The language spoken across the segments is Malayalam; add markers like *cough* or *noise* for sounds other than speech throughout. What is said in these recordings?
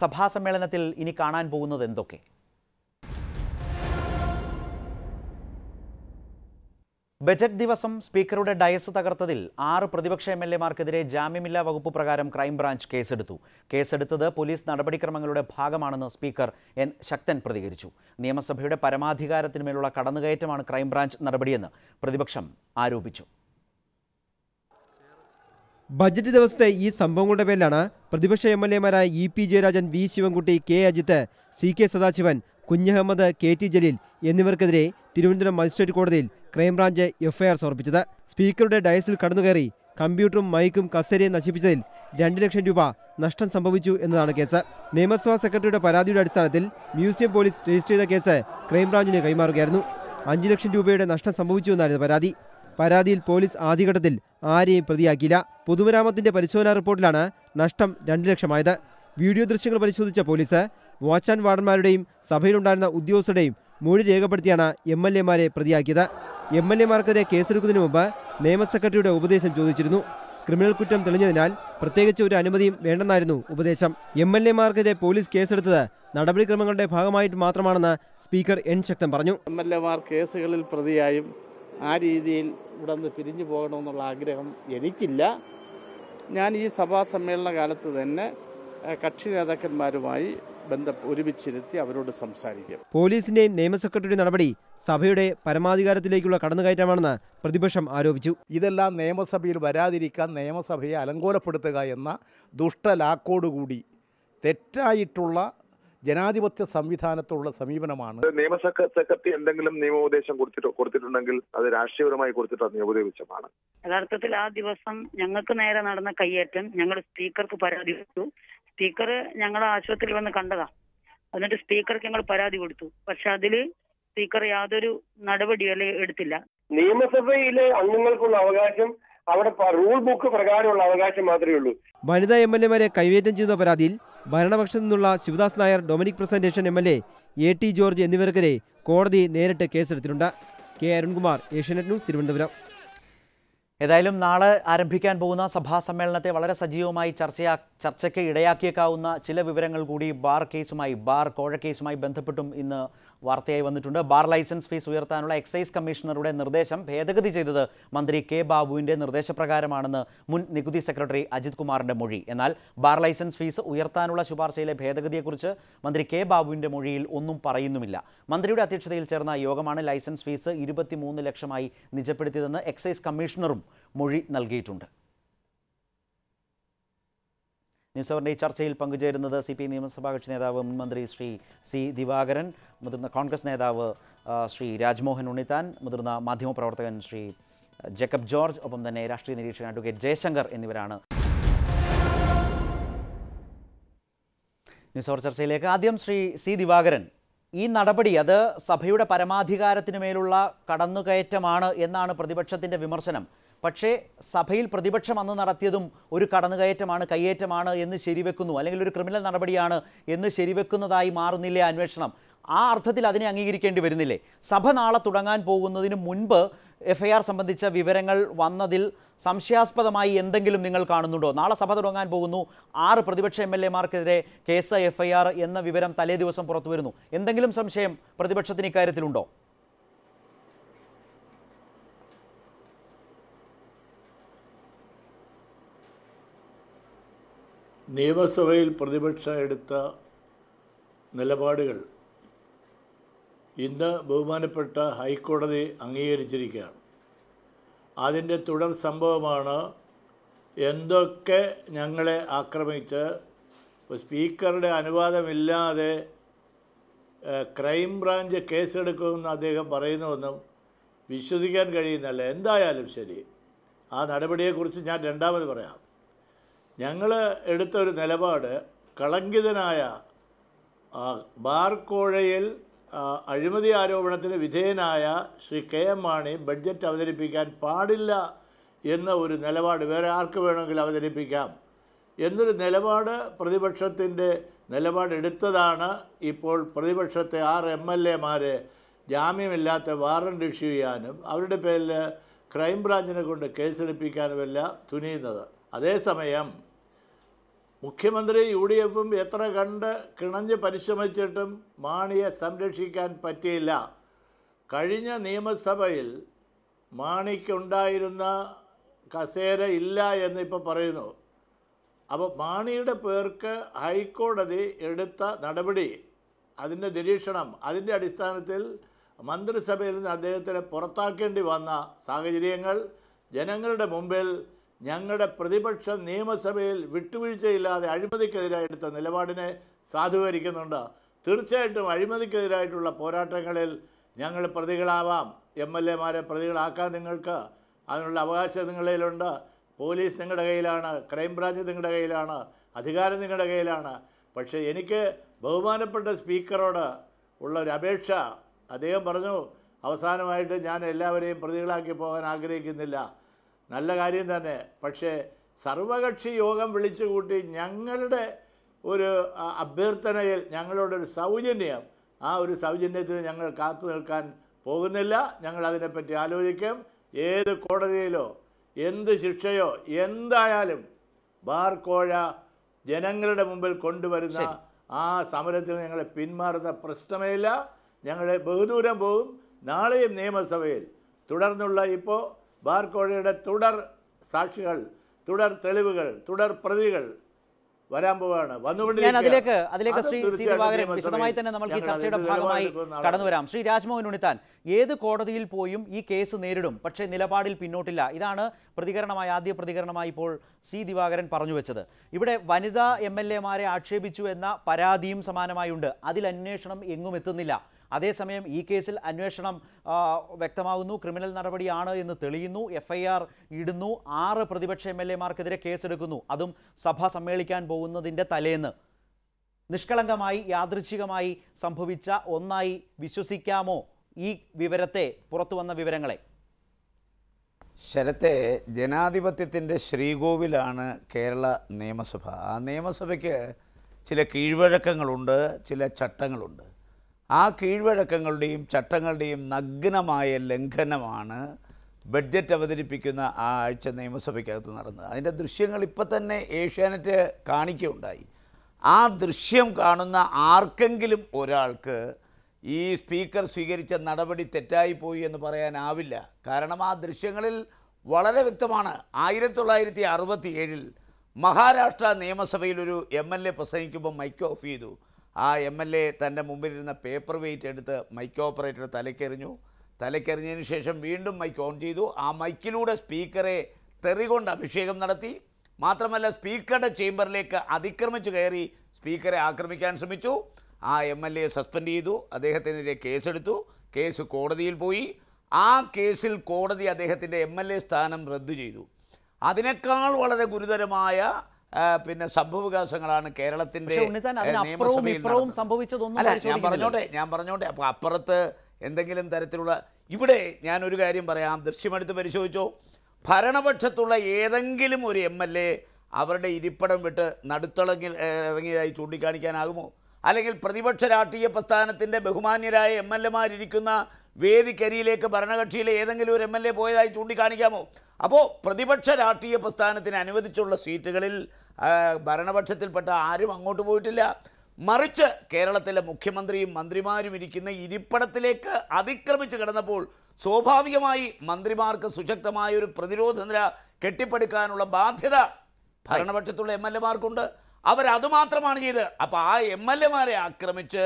സഭാ സമ്മേളനത്തിൽ ഇനി കാണാൻ പോകുന്നത് എന്തൊക്കെ? ബജറ്റ് ദിവസം സ്പീക്കറുടെ ഡയസ് തകർത്തതിൽ ആറ് പ്രതിപക്ഷ എം എൽ എമാർക്കെതിരെ ജാമ്യമില്ലാ വകുപ്പ് പ്രകാരം ക്രൈംബ്രാഞ്ച് കേസെടുത്തു. കേസെടുത്തത് പോലീസ് നടപടിക്രമങ്ങളുടെ ഭാഗമാണെന്ന് സ്പീക്കർ എൻ. ശക്തൻ പ്രതികരിച്ചു. നിയമസഭയുടെ പരമാധികാരത്തിന്മേലുള്ള കടന്നുകയറ്റമാണ് ക്രൈംബ്രാഞ്ച് നടപടിയെന്ന് പ്രതിപക്ഷം ആരോപിച്ചു. ബജറ്റ് ദിവസത്തെ ഈ സംഭവങ്ങളുടെ പേരിലാണ് പ്രതിപക്ഷ M L എമാരായ E P Jayarajan V Sivankutty K Ajith C K Sadasivan Kunhahammad K T Jaleel എന്നിവർക്കെതിരെ Thiruvananthapuram magistrate കോടതിയിൽ ക്രൈംബ്രാഞ്ച് എഫ്ഐആർ സമർപ്പിച്ചത്. സ്പീക്കറുടെ ഡയസിൽ കടന്നുകയറി കമ്പ്യൂട്ടറും മൈക്കും കസേരയും നശിപ്പിച്ചതിൽ രണ്ട് ലക്ഷം രൂപ നഷ്ടം സംഭവിച്ചു എന്നതാണ് കേസ്. നിയമസഭാ സെക്രട്ടറിയുടെ പരാതിയുടെ അടിസ്ഥാനത്തിൽ മ്യൂസിയം പോലീസ് രജിസ്റ്റർ ചെയ്ത കേസ് ക്രൈംബ്രാഞ്ചിന് കൈമാറുകയായിരുന്നു. അഞ്ച് ലക്ഷം രൂപയുടെ നഷ്ടം സംഭവിച്ചു എന്നായിരുന്നു പരാതി. പരാതിയിൽ പോലീസ് ആദ്യഘട്ടത്തിൽ ആരെയും പ്രതിയാക്കിയില്ല. പൊതുമരാമത്തിന്റെ പരിശോധനാ റിപ്പോർട്ടിലാണ് നഷ്ടം രണ്ട് ലക്ഷമായത്. വീഡിയോ ദൃശ്യങ്ങൾ പരിശോധിച്ച പോലീസ് വാച്ച് ആൻഡ് വാർഡന്മാരുടെയും സഭയിലുണ്ടായിരുന്ന ഉദ്യോഗസ്ഥരുടെയും മൊഴി രേഖപ്പെടുത്തിയാണ് എം എൽ എമാരെ പ്രതിയാക്കിയത്. എം എൽ എമാർക്കെതിരെ കേസെടുക്കുന്നതിന് മുമ്പ് നിയമ സെക്രട്ടറിയുടെ ഉപദേശം ചോദിച്ചിരുന്നു. ക്രിമിനൽ കുറ്റം തെളിഞ്ഞതിനാൽ പ്രത്യേകിച്ച് ഒരു അനുമതിയും വേണ്ടെന്നായിരുന്നു ഉപദേശം. എം എൽ എമാർക്കെതിരെ പോലീസ് കേസെടുത്തത് നടപടിക്രമങ്ങളുടെ ഭാഗമായിട്ട് മാത്രമാണെന്ന് സ്പീക്കർ എൻ ശക്തൻ പറഞ്ഞു. എം എൽ എമാർ കേസുകളിൽ പ്രതിയായും ആ രീതിയിൽ ഇവിടെ നിന്ന് പിരിഞ്ഞു പോകണമെന്നുള്ള ആഗ്രഹം എനിക്കില്ല. ഞാൻ ഈ സഭാ സമ്മേളന കാലത്ത് തന്നെ കക്ഷി നേതാക്കന്മാരുമായി ബന്ധ ഒരുമിച്ചിരുത്തി അവരോട് സംസാരിക്കും. പോലീസിന്റെയും നിയമ സെക്രട്ടറിയുടെ നടപടി സഭയുടെ പരമാധികാരത്തിലേക്കുള്ള കടന്നുകയറ്റമാണെന്ന് പ്രതിപക്ഷം ആരോപിച്ചു. ഇതെല്ലാം നിയമസഭയിൽ വരാതിരിക്കാൻ നിയമസഭയെ അലങ്കോലപ്പെടുത്തുക എന്ന ദുഷ്ടലാക്കോടുകൂടി തെറ്റായിട്ടുള്ള ജനാധിപത്യ സംവിധാനത്തോടുള്ള സമീപനമാണ്. നിയമസഭാ സെക്ര- സെക്രട്ടറി എന്തെങ്കിലും നിയമോപദേശം കൊടുത്തിട്ട് കൊടുത്തിട്ടുണ്ടെങ്കിൽ അത് രാഷ്ട്രീയപരമായി കൊടുത്തിട്ട് നിയമോപദേശമാണ്. യഥാർത്ഥത്തിൽ ആ ദിവസം ഞങ്ങൾക്ക് നേരെ നടന്ന കയ്യേറ്റം ഞങ്ങൾ സ്പീക്കർക്ക് പരാതി കൊടുത്തു. സ്പീക്കർ ഞങ്ങളെ ആശുപത്രിയിൽ വന്ന് കണ്ടതാ. എന്നിട്ട് സ്പീക്കർക്ക് ഞങ്ങൾ പരാതി കൊടുത്തു. പക്ഷെ അതിൽ സ്പീക്കർ യാതൊരു നടപടിയും എടുത്തില്ല. നിയമസഭയിലെ അംഗങ്ങൾക്കുള്ള അവകാശം അവിടെ റൂൾ ബുക്ക് പ്രകാരമുള്ള അവകാശം മാത്രമേ ഉള്ളൂ. വനിതാ എം എൽ എമാരെ കൈവേറ്റം ചെയ്യുന്ന പരാതിയിൽ ഭരണപക്ഷത്തു നിന്നുള്ള Sivadas Nair Dominic Presentation M L A A T George എന്നിവർക്കെതിരെ കോടതി നേരിട്ട് കേസെടുത്തിട്ടുണ്ട്. K Arunkumar Asianet news Thiruvananthapuram. ഏതായാലും നാളെ ആരംഭിക്കാൻ പോകുന്ന സഭാ സമ്മേളനത്തെ വളരെ സജീവമായി ചർച്ചയാ ചർച്ചയ്ക്ക് ഇടയാക്കിയേക്കാവുന്ന ചില വിവരങ്ങൾ കൂടി ബാർ കേസുമായി ബാർ കോഴ കേസുമായി ബന്ധപ്പെട്ടും ഇന്ന് വാർത്തയായി വന്നിട്ടുണ്ട്. ബാർ ലൈസൻസ് ഫീസ് ഉയർത്താനുള്ള എക്സൈസ് കമ്മീഷണറുടെ നിർദ്ദേശം ഭേദഗതി ചെയ്തത് മന്ത്രി കെ ബാബുവിന്റെ നിർദ്ദേശപ്രകാരമാണെന്ന് മുൻ നികുതി സെക്രട്ടറി അജിത് കുമാറിന്റെ മൊഴി. എന്നാൽ ബാർ ലൈസൻസ് ഫീസ് ഉയർത്താനുള്ള ശുപാർശയിലെ ഭേദഗതിയെക്കുറിച്ച് മന്ത്രി കെ ബാബുവിന്റെ മൊഴിയിൽ ഒന്നും പറയുന്നുമില്ല. മന്ത്രിയുടെ അധ്യക്ഷതയിൽ ചേർന്ന യോഗമാണ് ലൈസൻസ് ഫീസ് ഇരുപത്തിമൂന്ന് ലക്ഷമായി നിജപ്പെടുത്തിയതെന്ന് എക്സൈസ് കമ്മീഷണറും മൊഴി നൽകിയിട്ടുണ്ട്. ന്യൂസ് അവറിന്റെ ഈ ചർച്ചയിൽ പങ്കുചേരുന്നത് സി പി നിയമസഭാ കക്ഷി നേതാവ് മുൻമന്ത്രി ശ്രീ സി ദിവാകരൻ മുതിർന്ന കോൺഗ്രസ് നേതാവ് ശ്രീ രാജ്മോഹൻ ഉണ്ണിത്താൻ മുതിർന്ന മാധ്യമപ്രവർത്തകൻ ശ്രീ ജേക്കബ് ജോർജ് ഒപ്പം തന്നെ രാഷ്ട്രീയ നിരീക്ഷകൻ അഡ്വക്കേറ്റ് ജയശങ്കർ എന്നിവരാണ്. ന്യൂസ് അവർ ചർച്ചയിലേക്ക്. ആദ്യം ശ്രീ സി ദിവാകരൻ ഈ നടപടി അത് സഭയുടെ പരമാധികാരത്തിനു മേലുള്ള കടന്നുകയറ്റമാണ് എന്നാണ് പ്രതിപക്ഷത്തിന്റെ വിമർശനം. പക്ഷേ സഭയിൽ പ്രതിപക്ഷം അന്ന് നടത്തിയതും ഒരു കടന്നുകയറ്റമാണ് കയ്യേറ്റമാണ് എന്ന് ശരിവെക്കുന്നു. അല്ലെങ്കിൽ ഒരു ക്രിമിനൽ നടപടിയാണ് എന്ന് ശരിവെക്കുന്നതായി മാറുന്നില്ലേ അന്വേഷണം? ആ അർത്ഥത്തിൽ അതിനെ അംഗീകരിക്കേണ്ടി വരുന്നില്ലേ? സഭ നാളെ തുടങ്ങാൻ പോകുന്നതിന് മുൻപ് എഫ് ഐ ആർ സംബന്ധിച്ച വിവരങ്ങൾ വന്നതിൽ സംശയാസ്പദമായി എന്തെങ്കിലും നിങ്ങൾ കാണുന്നുണ്ടോ? നാളെ സഭ തുടങ്ങാൻ പോകുന്നു. ആറ് പ്രതിപക്ഷ എം എൽ എമാർക്കെതിരെ കേസ് എഫ് ഐ ആർ എന്ന വിവരം തലേ ദിവസം പുറത്തു വരുന്നു. എന്തെങ്കിലും സംശയം പ്രതിപക്ഷത്തിന് ഇക്കാര്യത്തിലുണ്ടോ? നിയമസഭയിൽ പ്രതിപക്ഷം എടുത്ത നിലപാടുകൾ ഇന്ന് ബഹുമാനപ്പെട്ട ഹൈക്കോടതി അംഗീകരിച്ചിരിക്കുകയാണ്. അതിന്റെ തുടർ സംഭവമാണ് എന്തൊക്കെ ഞങ്ങളെ ആക്രമിച്ച് സ്പീക്കറുടെ അനുവാദമില്ലാതെ ക്രൈം ബ്രാഞ്ച് കേസെടുക്കുമെന്ന് അദ്ദേഹം പറയുന്നുവെന്നും വിശ്വസിക്കാൻ കഴിയുന്നല്ല എന്തായാലും ശരി. ആ നടപടിയെക്കുറിച്ച് ഞാൻ രണ്ടാമത് പറയാം. ഞങ്ങൾ എടുത്ത ഒരു നിലപാട് കളങ്കിതനായ ബാർക്കോഴയിൽ അഴിമതി ആരോപണത്തിന് വിധേയനായ Shri K M Mani budget അവതരിപ്പിക്കാൻ പാടില്ല എന്ന ഒരു നിലപാട് വേറെ ആർക്ക് വേണമെങ്കിൽ അവതരിപ്പിക്കാം എന്നൊരു നിലപാട് പ്രതിപക്ഷത്തിന്റെ നിലപാടെടുത്തതാണ് ഇപ്പോൾ പ്രതിപക്ഷത്തെ ആറ് എം എൽ എമാരെ ജാമ്യമില്ലാത്ത വാറണ്ട് ഇഷ്യൂ ചെയ്യാനും അവരുടെ പേരിൽ ക്രൈംബ്രാഞ്ചിനെ കൊണ്ട് കേസെടുപ്പിക്കാനുമെല്ലാം തുനിയുന്നത്. അതേസമയം മുഖ്യമന്ത്രി യു ഡി എഫും എത്ര കണ്ട് കിണഞ്ഞ് പരിശ്രമിച്ചിട്ടും മാണിയെ സംരക്ഷിക്കാൻ പറ്റിയില്ല. കഴിഞ്ഞ നിയമസഭയിൽ മാണിക്കുണ്ടായിരുന്ന കസേര ഇല്ല എന്നിപ്പോൾ പറയുന്നു. അപ്പോൾ മാണിയുടെ പേർക്ക് ഹൈക്കോടതി എടുത്ത നടപടി അതിന്റെ നിരീക്ഷണം അതിന്റെ അടിസ്ഥാനത്തിൽ മന്ത്രിസഭയിൽ നിന്ന് അദ്ദേഹത്തിനെ പുറത്താക്കേണ്ടി വന്ന സാഹചര്യങ്ങൾ ജനങ്ങളുടെ മുമ്പിൽ ഞങ്ങളുടെ പ്രതിപക്ഷ നിയമസഭയിൽ വിട്ടുവീഴ്ചയില്ലാതെ അഴിമതിക്കെതിരായി എടുത്ത നിലപാടിനെ സാധൂകരിക്കുന്നുണ്ട്. തീർച്ചയായിട്ടും അഴിമതിക്കെതിരായിട്ടുള്ള പോരാട്ടങ്ങളിൽ ഞങ്ങൾ പ്രതികളാവാം. എം എൽ എമാരെ പ്രതികളാക്കാൻ നിങ്ങൾക്ക്. അതിനുള്ള അവകാശം നിങ്ങളിലുണ്ട് പോലീസ് നിങ്ങളുടെ കയ്യിലാണ്. ക്രൈംബ്രാഞ്ച് നിങ്ങളുടെ കയ്യിലാണ്. അധികാരം നിങ്ങളുടെ കയ്യിലാണ്. പക്ഷേ എനിക്ക് ബഹുമാനപ്പെട്ട സ്പീക്കറോട് ഉള്ള ഒരു അപേക്ഷ. അദ്ദേഹം പറഞ്ഞു അവസാനമായിട്ട് ഞാൻ എല്ലാവരെയും പ്രതികളാക്കി പോകാൻ ആഗ്രഹിക്കുന്നില്ല. നല്ല കാര്യം തന്നെ. പക്ഷേ സർവകക്ഷി യോഗം വിളിച്ചു കൂട്ടി ഞങ്ങളുടെ ഒരു അഭ്യർത്ഥനയിൽ അഭ്യർത്ഥനയിൽ ഞങ്ങളോടൊരു സൗജന്യം ആ ഒരു സൗജന്യത്തിന് ഞങ്ങൾ കാത്തു നിൽക്കാൻ പോകുന്നില്ല. ഞങ്ങൾ അതിനെപ്പറ്റി ആലോചിക്കും. ഏത് കോടതിയിലോ എന്ത് ശിക്ഷയോ എന്തായാലും ബാർ കോഴ ജനങ്ങളുടെ മുമ്പിൽ കൊണ്ടുവരുന്ന ആ സമരത്തിൽ ഞങ്ങളെ പിന്മാറുന്ന പ്രശ്നമേയില്ല. ഞങ്ങൾ ബഹുദൂരം പോകും. നാളെയും നിയമസഭയിൽ തുടർന്നുള്ള ഇപ്പോൾ ബാർ കോഴയുടെ തുടർ സാക്ഷികൾ തുടർ തെളിവുകൾ തുടർ പ്രതികൾ വരാൻ പോവുകയാണ് ഞാൻ അതിലേക്ക് അതിലേക്ക് അത് ശ്രീ ദിവാകരൻ വിശദമായി തന്നെ നമ്മൾക്ക് ഈ ചർച്ചയുടെ ഭാഗമായി കടന്നു വരാം ശ്രീ രാജ്മോഹൻ ഉണ്ണിത്താൻ ഏത് കോടതിയിൽ പോയും ഈ കേസ് നേരിടും? പക്ഷേ നിലപാടിൽ പിന്നോട്ടില്ല. ഇതാണ് പ്രതികരണമായി ആദ്യ പ്രതികരണമായി ഇപ്പോൾ സി ദിവാകരൻ പറഞ്ഞു വെച്ചത്. ഇവിടെ വനിതാ എം ആക്ഷേപിച്ചു എന്ന പരാതിയും സമാനമായുണ്ട്. അതിൽ അന്വേഷണം എങ്ങും എത്തുന്നില്ല. അതേസമയം ഈ കേസിൽ അന്വേഷണം വ്യക്തമാകുന്നു ക്രിമിനൽ നടപടിയാണ് എന്ന് തെളിയുന്നു. എഫ് ഐ ആർ ഇടുന്നു. ആറ് പ്രതിപക്ഷ എം എൽ എമാർക്കെതിരെ കേസെടുക്കുന്നു. അതും സഭ സമ്മേളിക്കാൻ പോകുന്നതിന്റെ തലേന്ന്. നിഷ്കളങ്കമായി യാദൃച്ഛികമായി സംഭവിച്ച ഒന്നായി വിശ്വസിക്കാമോ ഈ വിവരത്തെ? പുറത്തു വന്ന വിവരങ്ങളെ. ശരത്തെ ജനാധിപത്യത്തിന്റെ ശ്രീകോവിലാണ് കേരള നിയമസഭ. ആ നിയമസഭയ്ക്ക് ചില കീഴ്വഴക്കങ്ങളുണ്ട് ചില ചട്ടങ്ങളുണ്ട്. ആ കീഴ്വഴക്കങ്ങളുടെയും ചട്ടങ്ങളുടെയും നഗ്നമായ ലംഘനമാണ് ബഡ്ജറ്റ് അവതരിപ്പിക്കുന്ന ആ ആഴ്ച നിയമസഭയ്ക്കകത്ത് നടന്നത്. അതിന്റെ ദൃശ്യങ്ങൾ ഇപ്പം തന്നെ ഏഷ്യാനെറ്റ് കാണിക്കുകയുണ്ടായി. ആ ദൃശ്യം കാണുന്ന ആർക്കെങ്കിലും ഒരാൾക്ക് ഈ സ്പീക്കർ സ്വീകരിച്ച നടപടി തെറ്റായിപ്പോയി എന്ന് പറയാനാവില്ല. കാരണം ആ ദൃശ്യങ്ങളിൽ വളരെ വ്യക്തമാണ്. ആയിരത്തി തൊള്ളായിരത്തി അറുപത്തി ഏഴിൽ മഹാരാഷ്ട്ര നിയമസഭയിൽ ഒരു എം എൽ എ പ്രസംഗിക്കുമ്പോൾ മൈക്ക് ഓഫ് ചെയ്തു. ആ എം എൽ എ തന്റെ മുമ്പിലിരുന്ന പേപ്പർ വെയിറ്റ് എടുത്ത് മൈക്ക് ഓപ്പറേറ്റർ തലക്കെറിഞ്ഞു. തലക്കെറിഞ്ഞതിന് ശേഷം വീണ്ടും മൈക്ക് ഓൺ ചെയ്തു. ആ മൈക്കിലൂടെ സ്പീക്കറെ തെറികൊണ്ട് അഭിഷേകം നടത്തി. മാത്രമല്ല സ്പീക്കറുടെ ചേംബറിലേക്ക് അതിക്രമിച്ചു കയറി സ്പീക്കറെ ആക്രമിക്കാൻ ശ്രമിച്ചു. ആ എം എൽ എ സസ്പെൻഡ് ചെയ്തു. അദ്ദേഹത്തിനെതിരെ കേസെടുത്തു. കേസ് കോടതിയിൽ പോയി. ആ കേസിൽ കോടതി അദ്ദേഹത്തിന്റെ എം എൽ എ സ്ഥാനം റദ്ദു ചെയ്തു. അതിനേക്കാൾ വളരെ ഗുരുതരമായ പിന്നെ സംഭവവികാസങ്ങളാണ് ഏ, ഇപ്പുറവും സംഭവിച്ചതൊന്നും അല്ല ഞാൻ പറഞ്ഞോട്ടെ ഞാൻ പറഞ്ഞോട്ടെ. അപ്പോൾ അപ്പുറത്ത് എന്തെങ്കിലും തരത്തിലുള്ള ഇവിടെ ഞാനൊരു കാര്യം പറയാം. ദൃശ്യമെടുത്ത് പരിശോധിച്ചോ. ഭരണപക്ഷത്തുള്ള ഏതെങ്കിലും ഒരു എം അവരുടെ ഇരിപ്പിടം വിട്ട് നടുത്തളങ്ങിൽ ഇറങ്ങിയതായി ചൂണ്ടിക്കാണിക്കാനാകുമോ? അല്ലെങ്കിൽ പ്രതിപക്ഷ രാഷ്ട്രീയ പ്രസ്ഥാനത്തിന്റെ ബഹുമാന്യരായ എം എൽ എമാരിരിക്കുന്ന വേദിക്കരിയിലേക്ക് ഭരണകക്ഷിയിലെ ഏതെങ്കിലും ഒരു എം എൽ എ പോയതായി ചൂണ്ടിക്കാണിക്കാമോ? അപ്പോൾ പ്രതിപക്ഷ രാഷ്ട്രീയ പ്രസ്ഥാനത്തിന് അനുവദിച്ചുള്ള സീറ്റുകളിൽ ഭരണപക്ഷത്തിൽപ്പെട്ട ആരും അങ്ങോട്ട് പോയിട്ടില്ല. മറിച്ച് കേരളത്തിലെ മുഖ്യമന്ത്രിയും മന്ത്രിമാരും ഇരിക്കുന്ന ഇരിപ്പിടത്തിലേക്ക് അതിക്രമിച്ച് കിടന്നപ്പോൾ സ്വാഭാവികമായി മന്ത്രിമാർക്ക് സുശക്തമായ ഒരു പ്രതിരോധ നില കെട്ടിപ്പടുക്കാനുള്ള ബാധ്യത ഭരണപക്ഷത്തുള്ള എം എൽ എമാർക്കുണ്ട് അവരതുമാത്രമാണ് ചെയ്തത് അപ്പോൾ ആ എം എൽ എമാരെ ആക്രമിച്ച്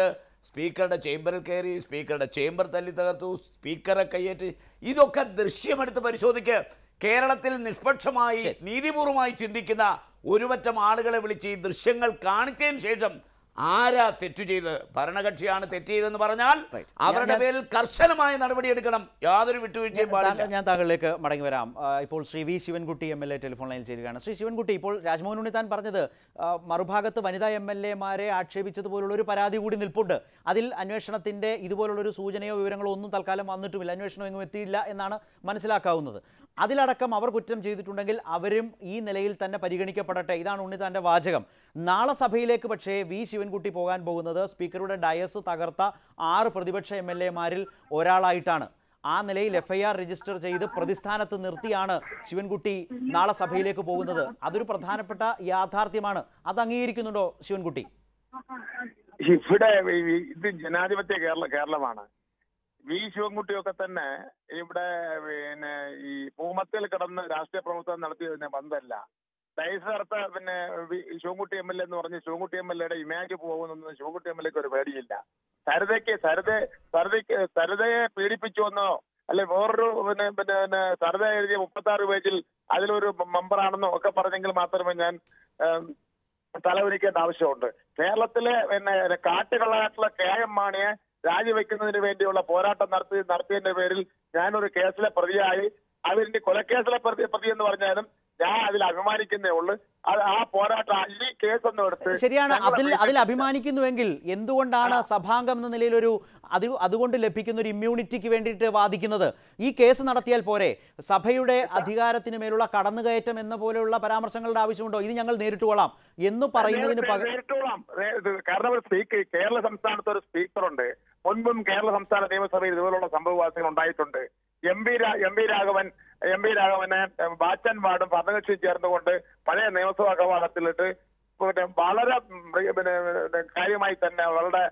സ്പീക്കറുടെ ചേംബറിൽ കയറി സ്പീക്കറുടെ ചേംബർ തല്ലി തകർത്തു സ്പീക്കറെ കയ്യേറ്റ്. ഇതൊക്കെ ദൃശ്യമെടുത്ത് പരിശോധിക്ക്. കേരളത്തിൽ നിഷ്പക്ഷമായി നീതിപൂർവമായി ചിന്തിക്കുന്ന ഒരുപറ്റം ആളുകളെ വിളിച്ച് ഈ ദൃശ്യങ്ങൾ കാണിച്ചതിന് ശേഷം ആരാ തെറ്റു ചെയ്ത് ഭരണകക്ഷിയാണ് തെറ്റ് ചെയ്തെന്ന് പറഞ്ഞാൽ അവരുടെ പേരിൽ കർശനമായ നടപടിയെടുക്കണം യാതൊരു വിട്ടുവീഴ്ചയും പാടില്ല. ഞാൻ താങ്കളിലേക്ക് മടങ്ങി വരാം. ഇപ്പോൾ Shri V Sivankutty M L A telephone ലൈനിൽ ചേരുകയാണ്. ശ്രീ ശിവൻകുട്ടി ഇപ്പോൾ രാജ്മോഹൻ ഉണ്ണിത്താൻ പറഞ്ഞത് മറുഭാഗത്ത് വനിതാ എം എൽ എമാരെ ആക്ഷേപിച്ചതുപോലുള്ള ഒരു പരാതി കൂടി നിൽപ്പുണ്ട്. അതിൽ അന്വേഷണത്തിന്റെ ഇതുപോലുള്ള ഒരു സൂചനയോ വിവരങ്ങളോ ഒന്നും തൽക്കാലം വന്നിട്ടുമില്ല. അന്വേഷണം എങ്ങും എത്തിയില്ല എന്നാണ് മനസ്സിലാക്കാവുന്നത്. അതിലടക്കം അവർ കുറ്റം ചെയ്തിട്ടുണ്ടെങ്കിൽ അവരും ഈ നിലയിൽ തന്നെ പരിഗണിക്കപ്പെടട്ടെ. ഇതാണ് ഉണ്ണിത്താന്റെ വാചകം. നാളെ സഭയിലേക്ക് പക്ഷേ വി. ശിവൻകുട്ടി പോകാൻ പോകുന്നത് സ്പീക്കറുടെ ഡയസ് തകർത്ത ആറ് പ്രതിപക്ഷ എം എൽ എമാരിൽ ഒരാളായിട്ടാണ്. ആ നിലയിൽ എഫ്ഐആർ രജിസ്റ്റർ ചെയ്ത് പ്രതിസ്ഥാനത്ത് നിർത്തിയാണ് ശിവൻകുട്ടി നാളെ സഭയിലേക്ക് പോകുന്നത്. അതൊരു പ്രധാനപ്പെട്ട യാഥാർത്ഥ്യമാണ്. അത് അംഗീകരിക്കുന്നുണ്ടോ ശിവൻകുട്ടി? ഇവിടെ ഇത് ജനാധിപത്യ കേരള കേരളമാണ്. വി ശിവൻകുട്ടിയൊക്കെ തന്നെ ഇവിടെ പിന്നെ ഈ ഭൂമത്തിൽ കിടന്ന് രാഷ്ട്രീയ പ്രവർത്തനം നടത്തിയതിനെ ബന്ധമല്ല ഡൈസർത്ത പിന്നെ ശിവൻകുട്ടി എം എൽ എ എന്ന് പറഞ്ഞ് ശിവൻകുട്ടി എം എൽ എയുടെ ഇമേജ് പോകുന്നൊന്നും ശിവൻകുട്ടി എം എൽ എക്ക് ഒരു പേടിയില്ല. സരിതയ്ക്ക് സരിത സരിതയ്ക്ക് സരിതയെ പീഡിപ്പിച്ചു എന്നോ അല്ലെ വേറൊരു പിന്നെ പിന്നെ പിന്നെ സരിത എഴുതിയ മുപ്പത്തി ആറ് പേജിൽ അതിലൊരു മെമ്പറാണെന്നോ ഒക്കെ പറഞ്ഞെങ്കിൽ മാത്രമേ ഞാൻ തലവരിക്കേണ്ട ആവശ്യമുണ്ട്. കേരളത്തിലെ പിന്നെ കാട്ടുകളായിട്ടുള്ള കെ എം മാണിയെ രാജിവെക്കുന്നതിന് വേണ്ടിയുള്ള പോരാട്ടം നടത്തി നടത്തിയതിന്റെ പേരിൽ ഞാനൊരു കേസിലെ പ്രതിയായി. അതിന്റെ കൊലക്കേസിലെ പ്രതി പ്രതി എന്ന് പറഞ്ഞാലും ഞാൻ അതിൽ അഭിമാനിക്കുന്നേ ഉള്ളൂ. അത് ആ പോരാട്ടം ഈ കേസ് ഒന്നും എടുത്ത് ശരിയാണ്. അതിൽ അതിൽ അഭിമാനിക്കുന്നുവെങ്കിൽ എന്തുകൊണ്ടാണ് സഭാംഗം എന്ന നിലയിൽ ഒരു അത് അതുകൊണ്ട് ലഭിക്കുന്ന ഒരു ഇമ്മ്യൂണിറ്റിക്ക് വേണ്ടിയിട്ട് വാദിക്കുന്നത്? ഈ കേസ് നടത്തിയാൽ പോരെ. സഭയുടെ അധികാരത്തിന് മേലുള്ള കടന്നുകയറ്റം എന്ന പോലെയുള്ള പരാമർശങ്ങളുടെ ആവശ്യമുണ്ടോ? ഇത് ഞങ്ങൾ നേരിട്ട് കൊള്ളാം. എന്ന് പറയുന്നതിന് പകരം. കാരണം ഒരു സ്പീക്കർ കേരള സംസ്ഥാനത്ത് ഒരു സ്പീക്കറുണ്ട്. മുൻപും കേരള സംസ്ഥാന നിയമസഭയിൽ ഇതുപോലുള്ള സംഭവവാസികൾ ഉണ്ടായിട്ടുണ്ട്. M P M P Raghavan M P രാഘവനെ ബാച്ചൻ വാർഡും ഭരണകക്ഷി ചേർന്നുകൊണ്ട് പഴയ നിയമസഭാ കവാടത്തിലിട്ട് പിന്നെ വളരെ പിന്നെ കാര്യമായി തന്നെ വളരെ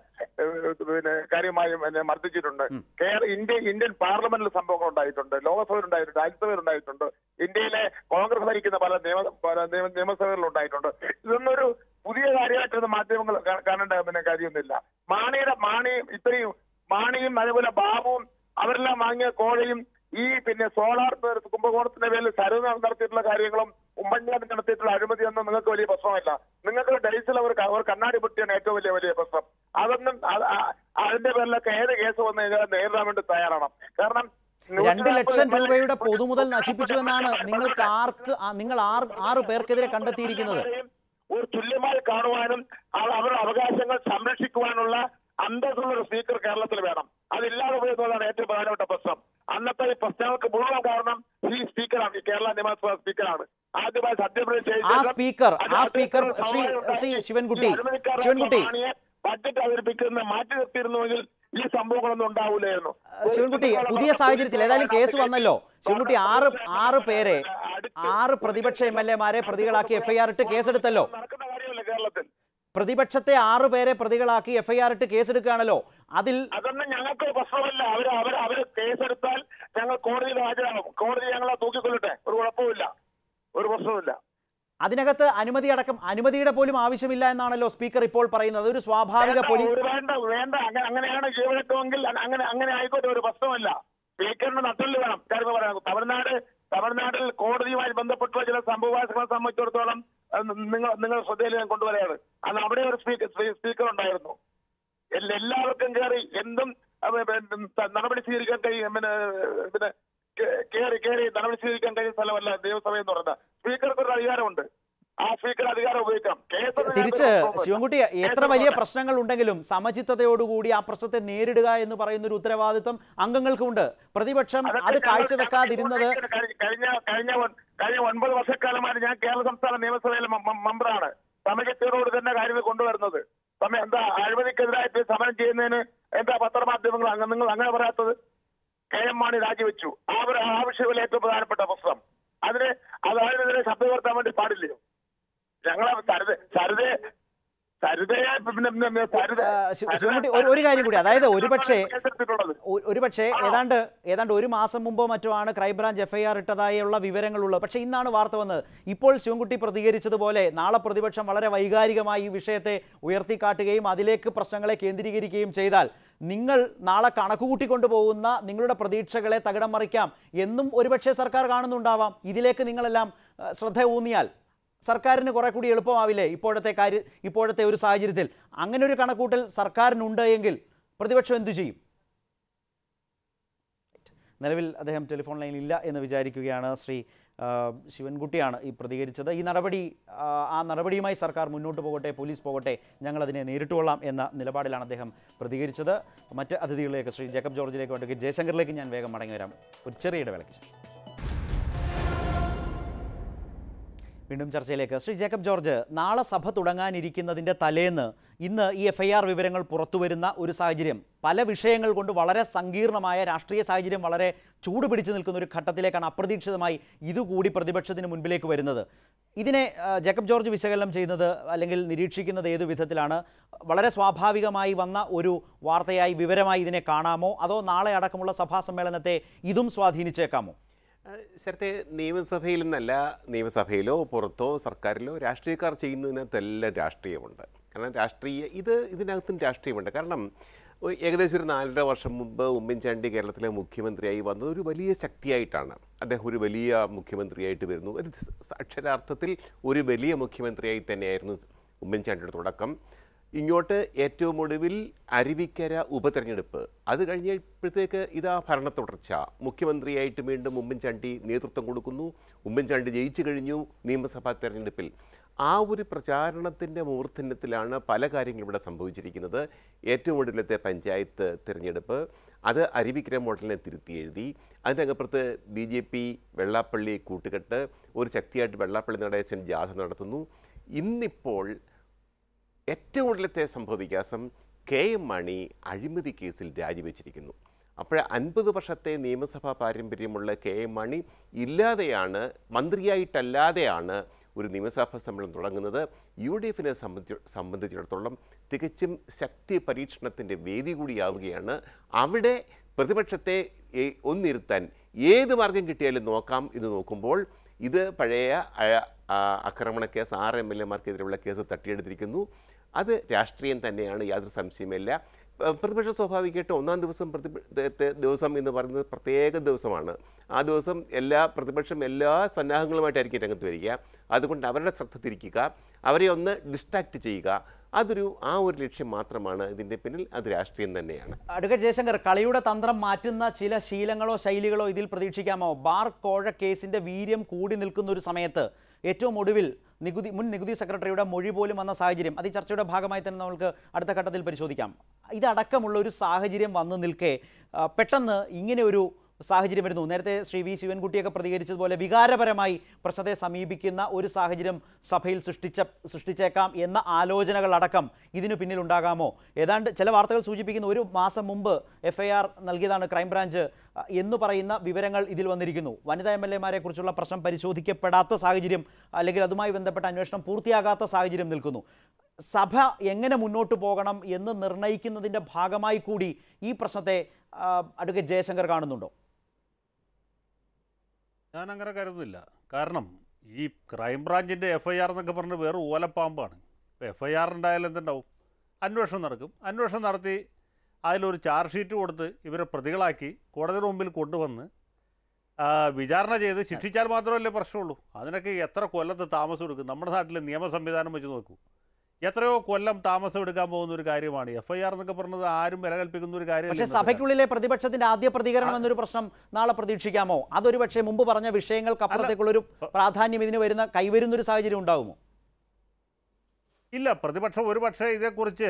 പിന്നെ കാര്യമായി പിന്നെ മർദ്ദിച്ചിട്ടുണ്ട്. കേരള ഇന്ത്യ ഇന്ത്യൻ പാർലമെന്റിൽ സംഭവങ്ങൾ ഉണ്ടായിട്ടുണ്ട്. ലോകസഭയിൽ ഉണ്ടായിട്ടുണ്ട് രാജ്യസഭയിൽ ഉണ്ടായിട്ടുണ്ട്. ഇന്ത്യയിലെ കോൺഗ്രസ് ഭരിക്കുന്ന പല നിയമ നിയമസഭകളിൽ ഉണ്ടായിട്ടുണ്ട്. ഇതൊന്നൊരു പുതിയ കാര്യമായിട്ടൊന്നും മാധ്യമങ്ങൾ കാണേണ്ട പിന്നെ കാര്യമൊന്നുമില്ല. മാണിയുടെ മാണി ഇത്രയും മാണിയും അതേപോലെ ബാബുവും അവരെല്ലാം വാങ്ങിയ കോഴയും ഈ പിന്നെ സോളാർ കുംഭകോണത്തിന്റെ പേരിൽ സരവ് നടത്തിയിട്ടുള്ള കാര്യങ്ങളും ഉമ്മൻചാണ്ടി നടത്തിയിട്ടുള്ള അഴിമതി ഒന്നും നിങ്ങൾക്ക് വലിയ പ്രശ്നമല്ല. നിങ്ങൾക്ക് ഡൽഹിയിൽ അവർ അവർ കണ്ണാടി പൊട്ടിയാണ് ഏറ്റവും വലിയ വലിയ പ്രശ്നം. അതൊന്നും അതിന്റെ പേരിലൊക്കെ ഏത് കേസ് വന്നു കഴിഞ്ഞാൽ നേരിടാൻ വേണ്ടി തയ്യാറാണ്. കാരണം രണ്ട് ലക്ഷം 140 രൂപയുടെ പൊതുമുതൽ നശിപ്പിച്ചു എന്നാണ് നിങ്ങൾക്ക് ആർക്ക് നിങ്ങൾ ആറ് ആറ് പേർക്കെതിരെ കണ്ടെത്തിയിരിക്കുന്നത്. ഒരു തുല്യമായി കാണുവാനും അവ- അവരുടെ അവകാശങ്ങൾ സംരക്ഷിക്കുവാനുള്ള അന്തസ്സുള്ള ഒരു സ്പീക്കർ കേരളത്തിൽ വേണം. അതില്ലാതെ പോയതാണ് ഏറ്റവും പ്രധാനപ്പെട്ട പ്രശ്നം. അന്നത്തെ ഈ പ്രശ്നങ്ങൾക്ക് മുഴുവൻ കാരണം ഈ സ്പീക്കറാണ്. ഈ കേരള നിയമസഭാ സ്പീക്കറാണ്. ആദ്യമായി സത്യപ്രതിജ്ഞ ആ സ്പീക്കർ ആ സ്പീക്കർ ശ്രീ ശ്രീ ശിവൻകുട്ടി ശിവൻകുട്ടി. ബഡ്ജറ്റ് അവതരിപ്പിക്കുന്ന മാറ്റി നിർത്തിയിരുന്നുവെങ്കിൽ ഈ സംഭവങ്ങളൊന്നും ഉണ്ടാവില്ലായിരുന്നു ശിവൻകുട്ടി പുതിയ സാഹചര്യത്തിൽ ഏതായാലും കേസ് വന്നല്ലോ. ശിവൻകുട്ടി ആറ് ആറ് പേരെ ആറ് പ്രതിപക്ഷ എം എൽ എമാരെ പ്രതികളാക്കി എഫ്ഐആർ ഇട്ട് കേസെടുത്തല്ലോ. പ്രതിപക്ഷത്തെ ആറ് പേരെ പ്രതികളാക്കി എഫ്ഐആർ ഇട്ട് കേസെടുക്കുകയാണല്ലോ. അതിൽ അതൊന്നും ഞങ്ങൾക്ക് പ്രശ്നമല്ല. അവർ അവർ അവർ കേസെടുത്താൽ ഞങ്ങൾ കോടതിയിൽ ഹാജരാകും. കോടതി ഞങ്ങളെ തൂക്കിക്കൊള്ളട്ടെ ഒരു കുഴപ്പമില്ല ഒരു പ്രശ്നമില്ല അതിനകത്ത് അനുമതി അടക്കം അനുമതിയുടെ പോലും ആവശ്യമില്ല എന്നാണല്ലോ സ്പീക്കർ ഇപ്പോൾ പറയുന്നത്. ഒരു സ്വാഭാവിക പോലീസ് വേണ്ട വേണ്ട. അങ്ങനെ അങ്ങനെയാണ് ജീവനക്കുമെങ്കിൽ അങ്ങനെ അങ്ങനെ ആയിക്കോട്ടെ. ഒരു പ്രശ്നമല്ല സ്പീക്കറിന് നട്ടൽ വേണം. കാര്യം പറയാം. തമിഴ്നാട് തമിഴ്നാട്ടിൽ കോടതിയുമായി ബന്ധപ്പെട്ടുള്ള ചില സംഭവവാസികളെ സംബന്ധിച്ചിടത്തോളം നിങ്ങൾ നിങ്ങൾ ശ്രദ്ധയിൽ ഞാൻ കൊണ്ടുവരാറ്. അന്ന് അവിടെ ഒരു സ്പീക്കർ സ്പീക്കർ ഉണ്ടായിരുന്നു എല്ലാ- എല്ലാവർക്കും കയറി എന്തും അഹ് പിന്നെ ത- നടപടി സ്വീകരിക്കാൻ കഴിയും പിന്നെ പിന്നെ കേറി കയറി കയറി നടപടി സ്വീകരിക്കാൻ കഴിയുന്ന സ്ഥലമല്ല ദേവസഭ എന്ന് പറയുന്നത്. സ്പീക്കർക്ക് ഒരു അധികാരമുണ്ട്. ആ സ്പീക്കർ അധികാരം ഉപയോഗിക്കാം. തിരിച്ച് ശിവൻകുട്ടി എത്ര വലിയ പ്രശ്നങ്ങൾ ഉണ്ടെങ്കിലും സമചിത്തതയോടുകൂടി ആ പ്രശ്നത്തെ നേരിടുക എന്ന് പറയുന്ന ഒരു ഉത്തരവാദിത്വം അംഗങ്ങൾക്കുണ്ട്. പ്രതിപക്ഷം അത് കാഴ്ചവെക്കാതിരുന്നത് കഴിഞ്ഞ കഴിഞ്ഞ കഴിഞ്ഞ ഒൻ- ഒൻപത് വർഷക്കാലമായി ഞാൻ കേരള സംസ്ഥാന നിയമസഭയിലെ മെമ്പറാണ്. സമയത്തോട് തന്നെ കാര്യങ്ങൾ കൊണ്ടുവരുന്നത്. സമയം എന്താ അഴിമതിക്കെതിരായിട്ട് സമരം ചെയ്യുന്നതിന് എന്താ പത്രമാധ്യമങ്ങൾ അങ്ങ് നിങ്ങൾ അങ്ങനെ പറയാത്തത്? കെ എം മാണി രാജിവെച്ചു. ആ ഒരു ആവശ്യമല്ല ഏറ്റവും പ്രധാനപ്പെട്ട പുസ്തകം അതിന് അതായത് ശബ്ദം ഉയർത്താൻ വേണ്ടി പാടില്ലയോ? ഞങ്ങളെ സരിത സരിത സരിതയെ ശിവൻകുട്ടി ഒരു കാര്യം കൂടി. അതായത് ഒരുപക്ഷെ ഒരുപക്ഷെ ഏതാണ്ട് ഏതാണ്ട് ഒരു മാസം മുമ്പോ മറ്റോ ആണ് ക്രൈംബ്രാഞ്ച് എഫ്ഐആർ ഇട്ടതായുള്ള വിവരങ്ങളുള്ളത്. പക്ഷെ ഇന്നാണ് വാർത്ത വന്നത്. ഇപ്പോൾ ശിവൻകുട്ടി പ്രതികരിച്ചതുപോലെ നാളെ പ്രതിപക്ഷം വളരെ വൈകാരികമായി ഈ വിഷയത്തെ ഉയർത്തിക്കാട്ടുകയും അതിലേക്ക് പ്രശ്നങ്ങളെ കേന്ദ്രീകരിക്കുകയും ചെയ്താൽ നിങ്ങൾ നാളെ കണക്കുകൂട്ടിക്കൊണ്ടു പോകുന്ന നിങ്ങളുടെ പ്രതീക്ഷകളെ തകിടം മറിക്കാം എന്നും ഒരുപക്ഷെ സർക്കാർ കാണുന്നുണ്ടാവാം. ഇതിലേക്ക് നിങ്ങളെല്ലാം ശ്രദ്ധ ഊന്നിയാൽ സർക്കാരിന് കുറെ കൂടി എളുപ്പമാവില്ലേ ഇപ്പോഴത്തെ കാര്യ ഇപ്പോഴത്തെ ഒരു സാഹചര്യത്തിൽ? അങ്ങനെ ഒരു കണക്കൂട്ടൽ സർക്കാരിനുണ്ട് എങ്കിൽ പ്രതിപക്ഷം എന്തു ചെയ്യും? നിലവിൽ അദ്ദേഹം ടെലിഫോൺ ലൈനിൽ ഇല്ല എന്ന് വിചാരിക്കുകയാണ് ശ്രീ ശിവൻകുട്ടിയാണ് ഈ പ്രതികരിച്ചത്. ഈ നടപടി ആ, നടപടിയുമായി സർക്കാർ മുന്നോട്ട് പോകട്ടെ പോലീസ് പോകട്ടെ ഞങ്ങളതിനെ നേരിട്ടുകൊള്ളാം എന്ന നിലപാടിലാണ് അദ്ദേഹം പ്രതികരിച്ചത്. മറ്റ് അതിഥികളിലേക്ക് ശ്രീ ജേക്കബ് ജോർജിലേക്ക് വേണ്ടി ജയശങ്കറിലേക്ക് ഞാൻ വേഗം മടങ്ങി വരാം. ഒരു ചെറിയ ഇടവേളയ്ക്ക് ശേഷം. വീണ്ടും ചർച്ചയിലേക്ക്. ശ്രീ ജേക്കബ് ജോർജ് നാളെ സഭ തുടങ്ങാനിരിക്കുന്നതിന്റെ തലേന്ന് ഇന്ന് ഈ എഫ് ഐ ആർ വിവരങ്ങൾ പുറത്തുവരുന്ന ഒരു സാഹചര്യം പല വിഷയങ്ങൾ കൊണ്ട് വളരെ സങ്കീർണമായ രാഷ്ട്രീയ സാഹചര്യം വളരെ ചൂട് പിടിച്ചു നിൽക്കുന്ന ഒരു ഘട്ടത്തിലേക്കാണ് അപ്രതീക്ഷിതമായി ഇതുകൂടി പ്രതിപക്ഷത്തിന് മുൻപിലേക്ക് വരുന്നത്. ഇതിനെ ജേക്കബ് ജോർജ് വിശകലനം ചെയ്യുന്നത് അല്ലെങ്കിൽ നിരീക്ഷിക്കുന്നത് ഏതു വിധത്തിലാണ്? വളരെ സ്വാഭാവികമായി വന്ന ഒരു വാർത്തയായി വിവരമായി ഇതിനെ കാണാമോ? അതോ നാളെ അടക്കമുള്ള സഭാ സമ്മേളനത്തെ ഇതും സ്വാധീനിച്ചേക്കാമോ? ശരത്തെ നിയമസഭയിൽ നിന്നല്ല നിയമസഭയിലോ പുറത്തോ സർക്കാരിലോ രാഷ്ട്രീയക്കാർ ചെയ്യുന്നതിനകത്തെല്ലാം രാഷ്ട്രീയമുണ്ട്. കാരണം രാഷ്ട്രീയ ഇത് ഇതിനകത്തും രാഷ്ട്രീയമുണ്ട്. കാരണം ഏകദേശം ഒരു നാലര വർഷം മുമ്പ് ഉമ്മൻചാണ്ടി കേരളത്തിലെ മുഖ്യമന്ത്രിയായി വന്നത് ഒരു വലിയ ശക്തിയായിട്ടാണ്. അദ്ദേഹം ഒരു വലിയ മുഖ്യമന്ത്രിയായിട്ട് വരുന്നു. ഒരു അക്ഷരാർത്ഥത്തിൽ ഒരു വലിയ മുഖ്യമന്ത്രിയായി തന്നെയായിരുന്നു ഉമ്മൻചാണ്ടിയുടെ തുടക്കം. ഇങ്ങോട്ട് ഏറ്റവും ഒടുവിൽ അരുവിക്കര ഉപതെരഞ്ഞെടുപ്പ്. അത് കഴിഞ്ഞപ്പോഴത്തേക്ക് ഇതാ ഭരണ തുടർച്ച. മുഖ്യമന്ത്രിയായിട്ട് വീണ്ടും ഉമ്മൻചാണ്ടി നേതൃത്വം കൊടുക്കുന്നു. ഉമ്മൻചാണ്ടി ജയിച്ചു കഴിഞ്ഞു നിയമസഭാ തെരഞ്ഞെടുപ്പിൽ. ആ ഒരു പ്രചാരണത്തിന്റെ മൂർധന്യത്തിലാണ് പല കാര്യങ്ങളും ഇവിടെ സംഭവിച്ചിരിക്കുന്നത്. ഏറ്റവും ഒടുവിലത്തെ പഞ്ചായത്ത് തിരഞ്ഞെടുപ്പ്. അത് അരുവിക്കര മോഡലിനെ തിരുത്തി എഴുതി. അതിന്റെ അകപ്പുറത്ത് ബി ജെ പി വെള്ളാപ്പള്ളി കൂട്ടുകെട്ട്. ഒരു ശക്തിയായിട്ട് വെള്ളാപ്പള്ളി നടേശൻ ജാഥ നടത്തുന്നു. ഇന്നിപ്പോൾ ഏറ്റവും ഒടുവിലത്തെ സംഭവവികാസം കെ എം മണി അഴിമതി കേസിൽ രാജിവെച്ചിരിക്കുന്നു. അപ്പോൾ അൻപത് വർഷത്തെ നിയമസഭാ പാരമ്പര്യമുള്ള കെ എം മണി ഇല്ലാതെയാണ് മന്ത്രിയായിട്ടല്ലാതെയാണ് ഒരു നിയമസഭാ സമ്മേളനം തുടങ്ങുന്നത്. യു ഡി എഫിനെ സംബന്ധിച്ച് സംബന്ധിച്ചിടത്തോളം തികച്ചും ശക്തി പരീക്ഷണത്തിന്റെ വേദി കൂടിയാവുകയാണ്. അവിടെ പ്രതിപക്ഷത്തെ ഒന്നിരുത്താൻ ഏത് മാർഗം കിട്ടിയാലും നോക്കാം എന്ന് നോക്കുമ്പോൾ ഇത് പഴയ ആക്രമണ കേസ് ആറ് എം എൽ എമാർക്കെതിരെയുള്ള കേസ് തട്ടിയെടുത്തിരിക്കുന്നു. അത് രാഷ്ട്രീയം തന്നെയാണ് യാതൊരു സംശയമില്ല പ്രതിപക്ഷം സ്വാഭാവികമായിട്ട് ഒന്നാം ദിവസം പ്രതി ദിവസം എന്ന് പറയുന്നത് പ്രത്യേക ദിവസമാണ്. ആ ദിവസം എല്ലാ പ്രതിപക്ഷം എല്ലാ സന്നാഹങ്ങളുമായിട്ടായിരിക്കും രംഗത്ത് വരിക. അതുകൊണ്ട് അവരുടെ ശ്രദ്ധ തിരിക്കുക അവരെ ഒന്ന് ഡിസ്ട്രാക്റ്റ് ചെയ്യുക. അതൊരു ആ ഒരു ലക്ഷ്യം മാത്രമാണ് ഇതിന്റെ പിന്നിൽ. അത് രാഷ്ട്രീയം തന്നെയാണ്. അഡ്വക്കേറ്റ് ജയശങ്കർ കളിയുടെ തന്ത്രം മാറ്റുന്ന ചില ശീലങ്ങളോ ശൈലികളോ ഇതിൽ പ്രതീക്ഷിക്കാമോ? ബാർ കോഴ കേസിന്റെ വീര്യം കൂടി നിൽക്കുന്ന ഒരു സമയത്ത് ഏറ്റവും ഒടുവിൽ നികുതി മുൻ നികുതി സെക്രട്ടറിയുടെ മൊഴി പോലും വന്ന സാഹചര്യം അത് ചർച്ചയുടെ ഭാഗമായി തന്നെ നമുക്ക് അടുത്ത ഘട്ടത്തിൽ പരിശോധിക്കാം. ഇതടക്കമുള്ള ഒരു സാഹചര്യം വന്നു നിൽക്കെ പെട്ടെന്ന് ഇങ്ങനെ ഒരു സാഹചര്യം വരുന്നു. നേരത്തെ ശ്രീ വി ശിവൻകുട്ടിയൊക്കെ പ്രതികരിച്ചതുപോലെ വികാരപരമായി പ്രശ്നത്തെ സമീപിക്കുന്ന ഒരു സാഹചര്യം സഭയിൽ സൃഷ്ടിച്ച സൃഷ്ടിച്ചേക്കാം എന്ന ആലോചനകളടക്കം ഇതിനു പിന്നിലുണ്ടാകാമോ? ഏതാണ്ട് ചില വാർത്തകൾ സൂചിപ്പിക്കുന്ന ഒരു മാസം മുമ്പ് എഫ് ആർ നൽകിയതാണ് ക്രൈംബ്രാഞ്ച് എന്ന് പറയുന്ന വിവരങ്ങൾ ഇതിൽ വന്നിരിക്കുന്നു. വനിതാ എം എൽ പ്രശ്നം പരിശോധിക്കപ്പെടാത്ത സാഹചര്യം അല്ലെങ്കിൽ അതുമായി ബന്ധപ്പെട്ട അന്വേഷണം പൂർത്തിയാകാത്ത സാഹചര്യം നിൽക്കുന്നു. സഭ എങ്ങനെ മുന്നോട്ട് പോകണം എന്ന് നിർണയിക്കുന്നതിന്റെ ഭാഗമായി കൂടി ഈ പ്രശ്നത്തെ അഡ്വക്കേറ്റ് ജയശങ്കർ കാണുന്നുണ്ടോ? ഞാൻ അങ്ങനെ കരുതുന്നില്ല. കാരണം ഈ ക്രൈംബ്രാഞ്ചിന്റെ എഫ് ഐ ആർ എന്നൊക്കെ പറഞ്ഞ് വേറെ ഓലപ്പാമ്പാണ്. ഇപ്പോൾ എഫ് ഐ ആർ ഉണ്ടായാലും എന്തുണ്ടാവും? അന്വേഷണം നടക്കും. അന്വേഷണം നടത്തി അതിലൊരു ചാർജ് ഷീറ്റ് കൊടുത്ത് ഇവരെ പ്രതികളാക്കി കോടതി മുമ്പിൽ കൊണ്ടുവന്ന് വിചാരണ ചെയ്ത് ശിക്ഷിച്ചാൽ മാത്രമല്ലേ പ്രശ്നമുള്ളൂ. അതിനൊക്കെ എത്ര കൊല്ലത്ത് താമസം എടുക്കും? നമ്മുടെ നാട്ടിലെ നിയമ സംവിധാനം വെച്ച് നോക്കൂ. എത്രയോ കൊല്ലം താമസം എടുക്കാൻ പോകുന്ന ഒരു കാര്യമാണ്. എഫ് ഐ ആർ എന്നൊക്കെ പറഞ്ഞത് ആരും വില കൽപ്പിക്കുന്ന ഒരു കാര്യം പക്ഷേ സഭയ്ക്കുള്ളിലെ പ്രതിപക്ഷത്തിന്റെ ആദ്യ പ്രതികരണം എന്നൊരു പ്രശ്നം നാളെ പ്രതീക്ഷിക്കാമോ? അതൊരു പക്ഷേ മുമ്പ് പറഞ്ഞ വിഷയങ്ങൾക്ക് അപ്പുറത്തേക്കുള്ളൊരു പ്രാധാന്യം ഇതിന് വരുന്ന കൈവരുന്ന ഒരു സാഹചര്യം ഉണ്ടാകുമോ ഇല്ല പ്രതിപക്ഷം ഒരു പക്ഷേ ഇതേക്കുറിച്ച്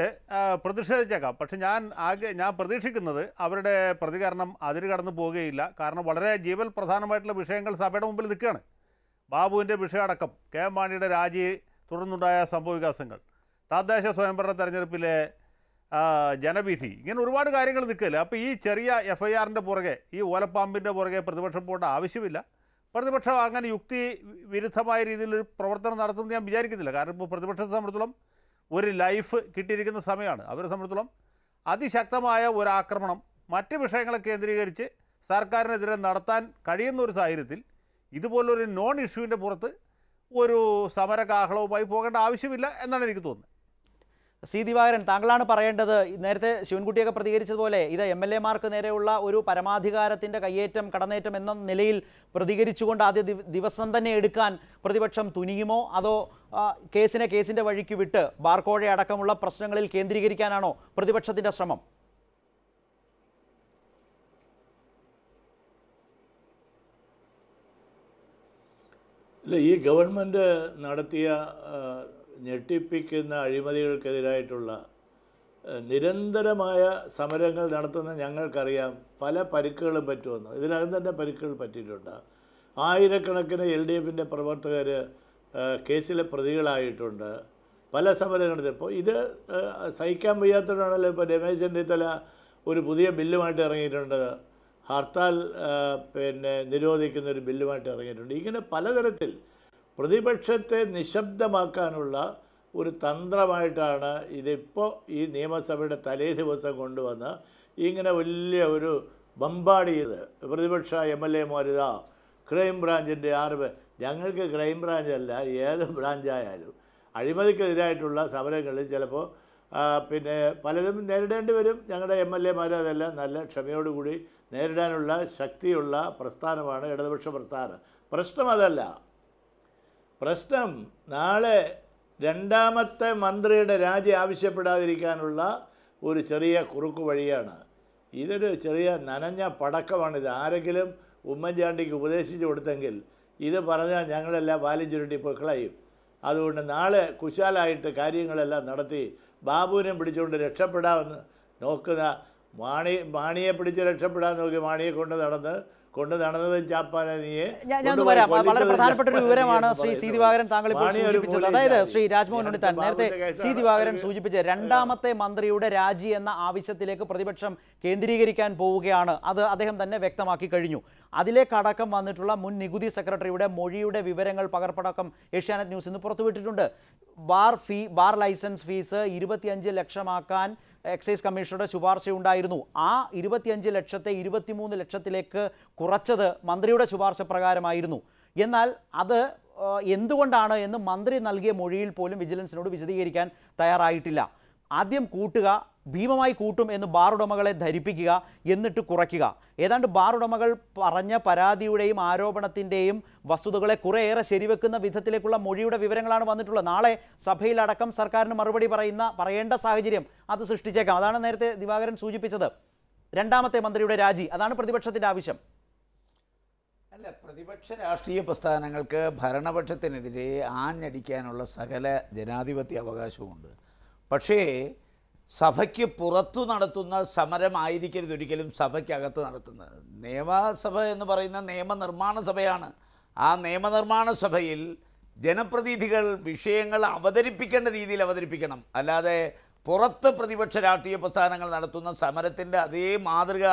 പ്രതിഷേധിച്ചേക്കാം. പക്ഷെ ഞാൻ ആകെ ഞാൻ പ്രതീക്ഷിക്കുന്നത് അവരുടെ പ്രതികരണം അതിര് കടന്നു പോവുകയില്ല. കാരണം വളരെ ജീവൽ പ്രധാനമായിട്ടുള്ള വിഷയങ്ങൾ സഭയുടെ മുമ്പിൽ നിൽക്കുകയാണ്. ബാബുവിന്റെ വിഷയമടക്കം കെ എം മാണിയുടെ രാജി തുടർന്നുണ്ടായ സംഭവവികാസങ്ങൾ തദ്ദേശ സ്വയംഭരണ തെരഞ്ഞെടുപ്പിലെ ജനവിധി. ഇങ്ങനെ ഒരുപാട് കാര്യങ്ങൾ നിൽക്കില്ല? അപ്പോൾ ഈ ചെറിയ എഫ് ഐ ആറിന്റെ പുറകെ ഈ ഓലപ്പാമ്പിന്റെ പുറകെ പ്രതിപക്ഷം പോകേണ്ട ആവശ്യമില്ല. പ്രതിപക്ഷം അങ്ങനെ യുക്തി വിരുദ്ധമായ രീതിയിൽ ഒരു പ്രവർത്തനം നടത്തുമെന്ന് ഞാൻ വിചാരിക്കുന്നില്ല. കാരണം ഇപ്പോൾ പ്രതിപക്ഷത്തെ സംബന്ധിച്ചോളം ഒരു ലൈഫ് കിട്ടിയിരിക്കുന്ന സമയമാണ്. അവരെ സംബന്ധിച്ചോളം അതിശക്തമായ ഒരു ആക്രമണം മറ്റ് വിഷയങ്ങളെ കേന്ദ്രീകരിച്ച് സർക്കാരിനെതിരെ നടത്താൻ കഴിയുന്ന ഒരു സാഹചര്യത്തിൽ ഇതുപോലൊരു നോൺ ഇഷ്യൂവിന്റെ പുറത്ത് ഒരു സമരകാഹളവുമായി പോകേണ്ട ആവശ്യമില്ല എന്നാണ് എനിക്ക് തോന്നുന്നത്. സി ദിവാകരൻ താങ്കളാണ് പറയേണ്ടത്. നേരത്തെ ശിവൻകുട്ടിയൊക്കെ പ്രതികരിച്ചതുപോലെ ഇത് എം എൽ എമാർക്ക് നേരെയുള്ള ഒരു പരമാധികാരത്തിന്റെ കയ്യേറ്റം കടന്നേറ്റം എന്ന നിലയിൽ പ്രതികരിച്ചുകൊണ്ട് ആദ്യ ദിവസം തന്നെ എടുക്കാൻ പ്രതിപക്ഷം തുനിയുമോ? അതോ കേസിനെ കേസിന്റെ വഴിക്ക് വിട്ട് ബാർക്കോഴ അടക്കമുള്ള പ്രശ്നങ്ങളിൽ കേന്ദ്രീകരിക്കാനാണോ പ്രതിപക്ഷത്തിന്റെ ശ്രമം? ഇല്ല ഈ ഗവൺമെന്റ് നടത്തിയ ഞെട്ടിപ്പിക്കുന്ന അഴിമതികൾക്കെതിരായിട്ടുള്ള നിരന്തരമായ സമരങ്ങൾ നടത്തുന്ന ഞങ്ങൾക്കറിയാം പല പരിക്കുകളും പറ്റുമെന്ന്. ഇതിനകം തന്നെ പരിക്കുകൾ പറ്റിയിട്ടുണ്ട്. ആയിരക്കണക്കിന് എൽ ഡി എഫിന്റെ പ്രവർത്തകർ കേസിലെ പ്രതികളായിട്ടുണ്ട്. പല സമരങ്ങളും ഇപ്പോൾ ഇത് സഹിക്കാൻ വയ്യാത്തതാണല്ലോ ഇപ്പോൾ രമേശ് ചെന്നിത്തല ഒരു പുതിയ ബില്ലുമായിട്ട് ഇറങ്ങിയിട്ടുണ്ട്. ഹർത്താൽ പിന്നെ നിരോധിക്കുന്ന ഒരു ബില്ലുമായിട്ട് ഇറങ്ങിയിട്ടുണ്ട്. ഇങ്ങനെ പലതരത്തിൽ പ്രതിപക്ഷത്തെ നിശബ്ദമാക്കാനുള്ള ഒരു തന്ത്രമായിട്ടാണ് ഇതിപ്പോൾ ഈ നിയമസഭയുടെ തലേ ദിവസം കൊണ്ടുവന്ന് ഇങ്ങനെ വലിയ ഒരു ബമ്പാട് ചെയ്ത്. പ്രതിപക്ഷ എം എൽ എമാരിതാ ക്രൈം ബ്രാഞ്ചിന്റെ ആറ് ഞങ്ങൾക്ക് ക്രൈം ബ്രാഞ്ച് അല്ല ഏത് ബ്രാഞ്ചായാലും അഴിമതിക്കെതിരായിട്ടുള്ള സമരങ്ങളിൽ ചിലപ്പോൾ പിന്നെ പലതും നേരിടേണ്ടി വരും. ഞങ്ങളുടെ എം എൽ എമാർ അതെല്ലാം നല്ല ക്ഷമയോടുകൂടി നേരിടാനുള്ള ശക്തിയുള്ള പ്രസ്ഥാനമാണ് ഇടതുപക്ഷ പ്രസ്ഥാനം. പ്രശ്നം അതല്ല പ്രശ്നം നാളെ രണ്ടാമത്തെ മന്ത്രിയുടെ രാജി ആവശ്യപ്പെടാതിരിക്കാനുള്ള ഒരു ചെറിയ കുറുക്കു വഴിയാണ്. ഇതൊരു ചെറിയ നനഞ്ഞ പടക്കമാണിത്. ആരെങ്കിലും ഉമ്മൻചാണ്ടിക്ക് ഉപദേശിച്ചു കൊടുത്തെങ്കിൽ ഇത് പറഞ്ഞാൽ ഞങ്ങളെല്ലാം വാലും ചുരുട്ടി പൊക്കളയും അതുകൊണ്ട് നാളെ കുശാലായിട്ട് കാര്യങ്ങളെല്ലാം നടത്തി ബാബുവിനെ പിടിച്ചുകൊണ്ട് രക്ഷപ്പെടാമെന്ന് നോക്കുന്ന മാണി മാണിയെ പിടിച്ച് രക്ഷപ്പെടാൻ നോക്കി മാണിയെ കൊണ്ട് നടന്ന് കൊണ്ട് നടന്നതും ചാപ്പാനെ ഞാൻ വരാം. വളരെ പ്രധാനപ്പെട്ട ഒരു വിവരമാണ് ശ്രീ സി. ദിവാകരൻ താങ്കൾ ഇപ്പോൾ സൂചിപ്പിച്ചത്. അതായത് ശ്രീ രാജ്മോഹൻ ഉണ്ണിത്താൻ നേരത്തെ സി ദിവാകരൻ സൂചിപ്പിച്ച രണ്ടാമത്തെ മന്ത്രിയുടെ രാജി എന്ന ആവശ്യത്തിലേക്ക് പ്രതിപക്ഷം കേന്ദ്രീകരിക്കാൻ പോവുകയാണ്. അത് അദ്ദേഹം തന്നെ വ്യക്തമാക്കി കഴിഞ്ഞു. അതിലേക്കടക്കം വന്നിട്ടുള്ള മുൻ നികുതി സെക്രട്ടറിയുടെ മൊഴിയുടെ വിവരങ്ങൾ പകർപ്പടക്കം ഏഷ്യാനെറ്റ് ന്യൂസ് ഇന്ന് പുറത്തുവിട്ടിട്ടുണ്ട്. Bar fee bar license fees ഇരുപത്തിയഞ്ച് ലക്ഷമാക്കാൻ എക്സൈസ് കമ്മീഷണറുടെ ശുപാർശയുണ്ടായിരുന്നു. ആ ഇരുപത്തിയഞ്ച് ലക്ഷത്തെ ഇരുപത്തിമൂന്ന് ലക്ഷത്തിലേക്ക് കുറച്ചത് മന്ത്രിയുടെ ശുപാർശ പ്രകാരമായിരുന്നു. എന്നാൽ അത് എന്തുകൊണ്ടാണ് എന്ന് മന്ത്രി നൽകിയ മൊഴിയിൽ പോലും വിജിലൻസിനോട് വിശദീകരിക്കാൻ തയ്യാറായിട്ടില്ല. ആദ്യം കൂട്ടുക ഭീമമായി കൂട്ടും എന്ന് ബാർ ഉടമകളെ ധരിപ്പിക്കുക എന്നിട്ട് കുറയ്ക്കുക. ഏതാണ്ട് ബാർ ഉടമകൾ പറഞ്ഞ പരാതിയുടെയും ആരോപണത്തിന്റെയും വസ്തുതകളെ കുറേയേറെ ശരിവെക്കുന്ന വിധത്തിലേക്കുള്ള മൊഴിയുടെ വിവരങ്ങളാണ് വന്നിട്ടുള്ളത്. നാളെ സഭയിലടക്കം സർക്കാരിന് മറുപടി പറയുന്ന പറയേണ്ട സാഹചര്യം അത് സൃഷ്ടിച്ചേക്കാം. അതാണ് നേരത്തെ ദിവാകരൻ സൂചിപ്പിച്ചത്. രണ്ടാമത്തെ മന്ത്രിയുടെ രാജി. അതാണ് പ്രതിപക്ഷത്തിന്റെ ആവശ്യം. അല്ല പ്രതിപക്ഷ രാഷ്ട്രീയ പ്രസ്ഥാനങ്ങൾക്ക് ഭരണപക്ഷത്തിനെതിരെ ആഞ്ഞടിക്കാനുള്ള സകല ജനാധിപത്യ അവകാശവുമുണ്ട്. പക്ഷേ സഭയ്ക്ക് പുറത്തു നടത്തുന്ന സമരമായിരിക്കരുത് ഒരിക്കലും സഭയ്ക്കകത്ത് നടത്തുന്നത്. നിയമസഭ എന്ന് പറയുന്ന നിയമനിർമ്മാണ സഭയാണ്. ആ നിയമനിർമ്മാണ സഭയിൽ ജനപ്രതിനിധികൾ വിഷയങ്ങൾ അവതരിപ്പിക്കേണ്ട രീതിയിൽ അവതരിപ്പിക്കണം. അല്ലാതെ പുറത്ത് പ്രതിപക്ഷ രാഷ്ട്രീയ പ്രസ്ഥാനങ്ങൾ നടത്തുന്ന സമരത്തിന്റെ അതേ മാതൃക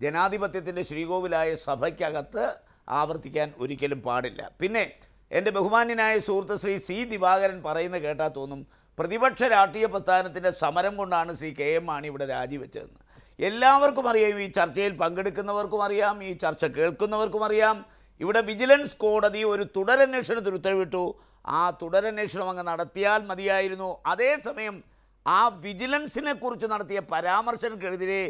ജനാധിപത്യത്തിന്റെ ശ്രീകോവിലായ സഭയ്ക്കകത്ത് ആവർത്തിക്കാൻ ഒരിക്കലും പാടില്ല. പിന്നെ എന്റെ ബഹുമാന്യനായ സുഹൃത്ത് ശ്രീ സി ദിവാകരൻ പറയുന്നത് കേട്ടാൽ തോന്നും പ്രതിപക്ഷ രാഷ്ട്രീയ പ്രസ്ഥാനത്തിന്റെ സമരം കൊണ്ടാണ് ശ്രീ കെ എം മാണി ഇവിടെ രാജിവെച്ചതെന്ന്. എല്ലാവർക്കും അറിയാം ഈ ചർച്ചയിൽ പങ്കെടുക്കുന്നവർക്കും അറിയാം ഈ ചർച്ച കേൾക്കുന്നവർക്കും അറിയാം. ഇവിടെ വിജിലൻസ് കോടതി ഒരു തുടരന്വേഷണത്തിന് ഉത്തരവിട്ടു. ആ തുടരന്വേഷണം അങ്ങ് നടത്തിയാൽ മതിയായിരുന്നു. അതേസമയം ആ വിജിലൻസിനെ കുറിച്ച് നടത്തിയ പരാമർശങ്ങൾക്കെതിരെ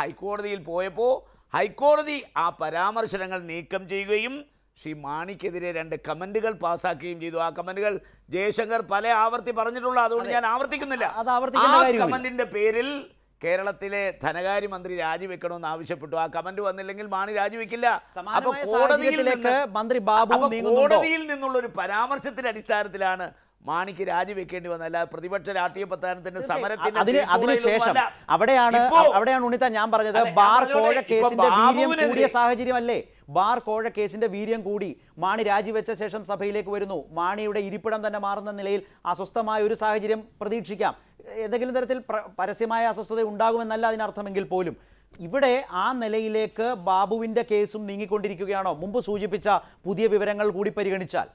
ഹൈക്കോടതിയിൽ പോയപ്പോൾ ഹൈക്കോടതി ആ പരാമർശനങ്ങൾ നീക്കം ചെയ്യുകയും ശ്രീ മാണിക്കെതിരെ രണ്ട് കമന്റുകൾ പാസ്സാക്കുകയും ചെയ്തു. ആ കമന്റുകൾ ജയശങ്കർ പല ആവർത്തി പറഞ്ഞിട്ടുള്ള അതുകൊണ്ട് ഞാൻ ആവർത്തിക്കുന്നില്ല. ആ. കമന്റിന്റെ പേരിൽ കേരളത്തിലെ ധനകാര്യമന്ത്രി രാജിവെക്കണമെന്ന് ആവശ്യപ്പെട്ടു. ആ കമന്റ് വന്നില്ലെങ്കിൽ മാണി രാജിവെക്കില്ല. അപ്പൊ കോടതിയിൽ നിന്ന് മന്ത്രി ബാബു? കോടതിയിൽ നിന്നുള്ള ഒരു പരാമർശത്തിന്റെ അടിസ്ഥാനത്തിലാണ് മാണിക്ക് രാജിവെക്കേണ്ടി വന്ന. അല്ലാതെ പ്രതിപക്ഷ രാഷ്ട്രീയ പ്രസ്ഥാനത്തിന്റെ സമരത്തിന് അതിന് അതിനുശേഷം അവിടെയാണ് അവിടെയാണ് ഉണ്ണിത്താൻ ഞാൻ പറഞ്ഞത്. ബാർ കോഴ കേസിന്റെ വീര്യം കൂടിയ കൂടിയ സാഹചര്യമല്ലേ? ബാർ കോഴ കേസിന്റെ വീര്യം കൂടി മാണി രാജിവെച്ച ശേഷം സഭയിലേക്ക് വരുന്നു. മാണിയുടെ ഇരിപ്പിടം തന്നെ മാറുന്ന നിലയിൽ അസ്വസ്ഥമായ ഒരു സാഹചര്യം പ്രതീക്ഷിക്കാം. ഏതെങ്കിലും തരത്തിൽ പരസ്യമായ അസ്വസ്ഥത ഉണ്ടാകുമെന്നല്ല അതിനർത്ഥമെങ്കിൽ പോലും. ഇവിടെ ആ നിലയിലേക്ക് ബാബുവിന്റെ കേസും നീങ്ങിക്കൊണ്ടിരിക്കുകയാണോ? മുമ്പ് സൂചിപ്പിച്ച പുതിയ വിവരങ്ങൾ കൂടി പരിഗണിച്ചാൽ.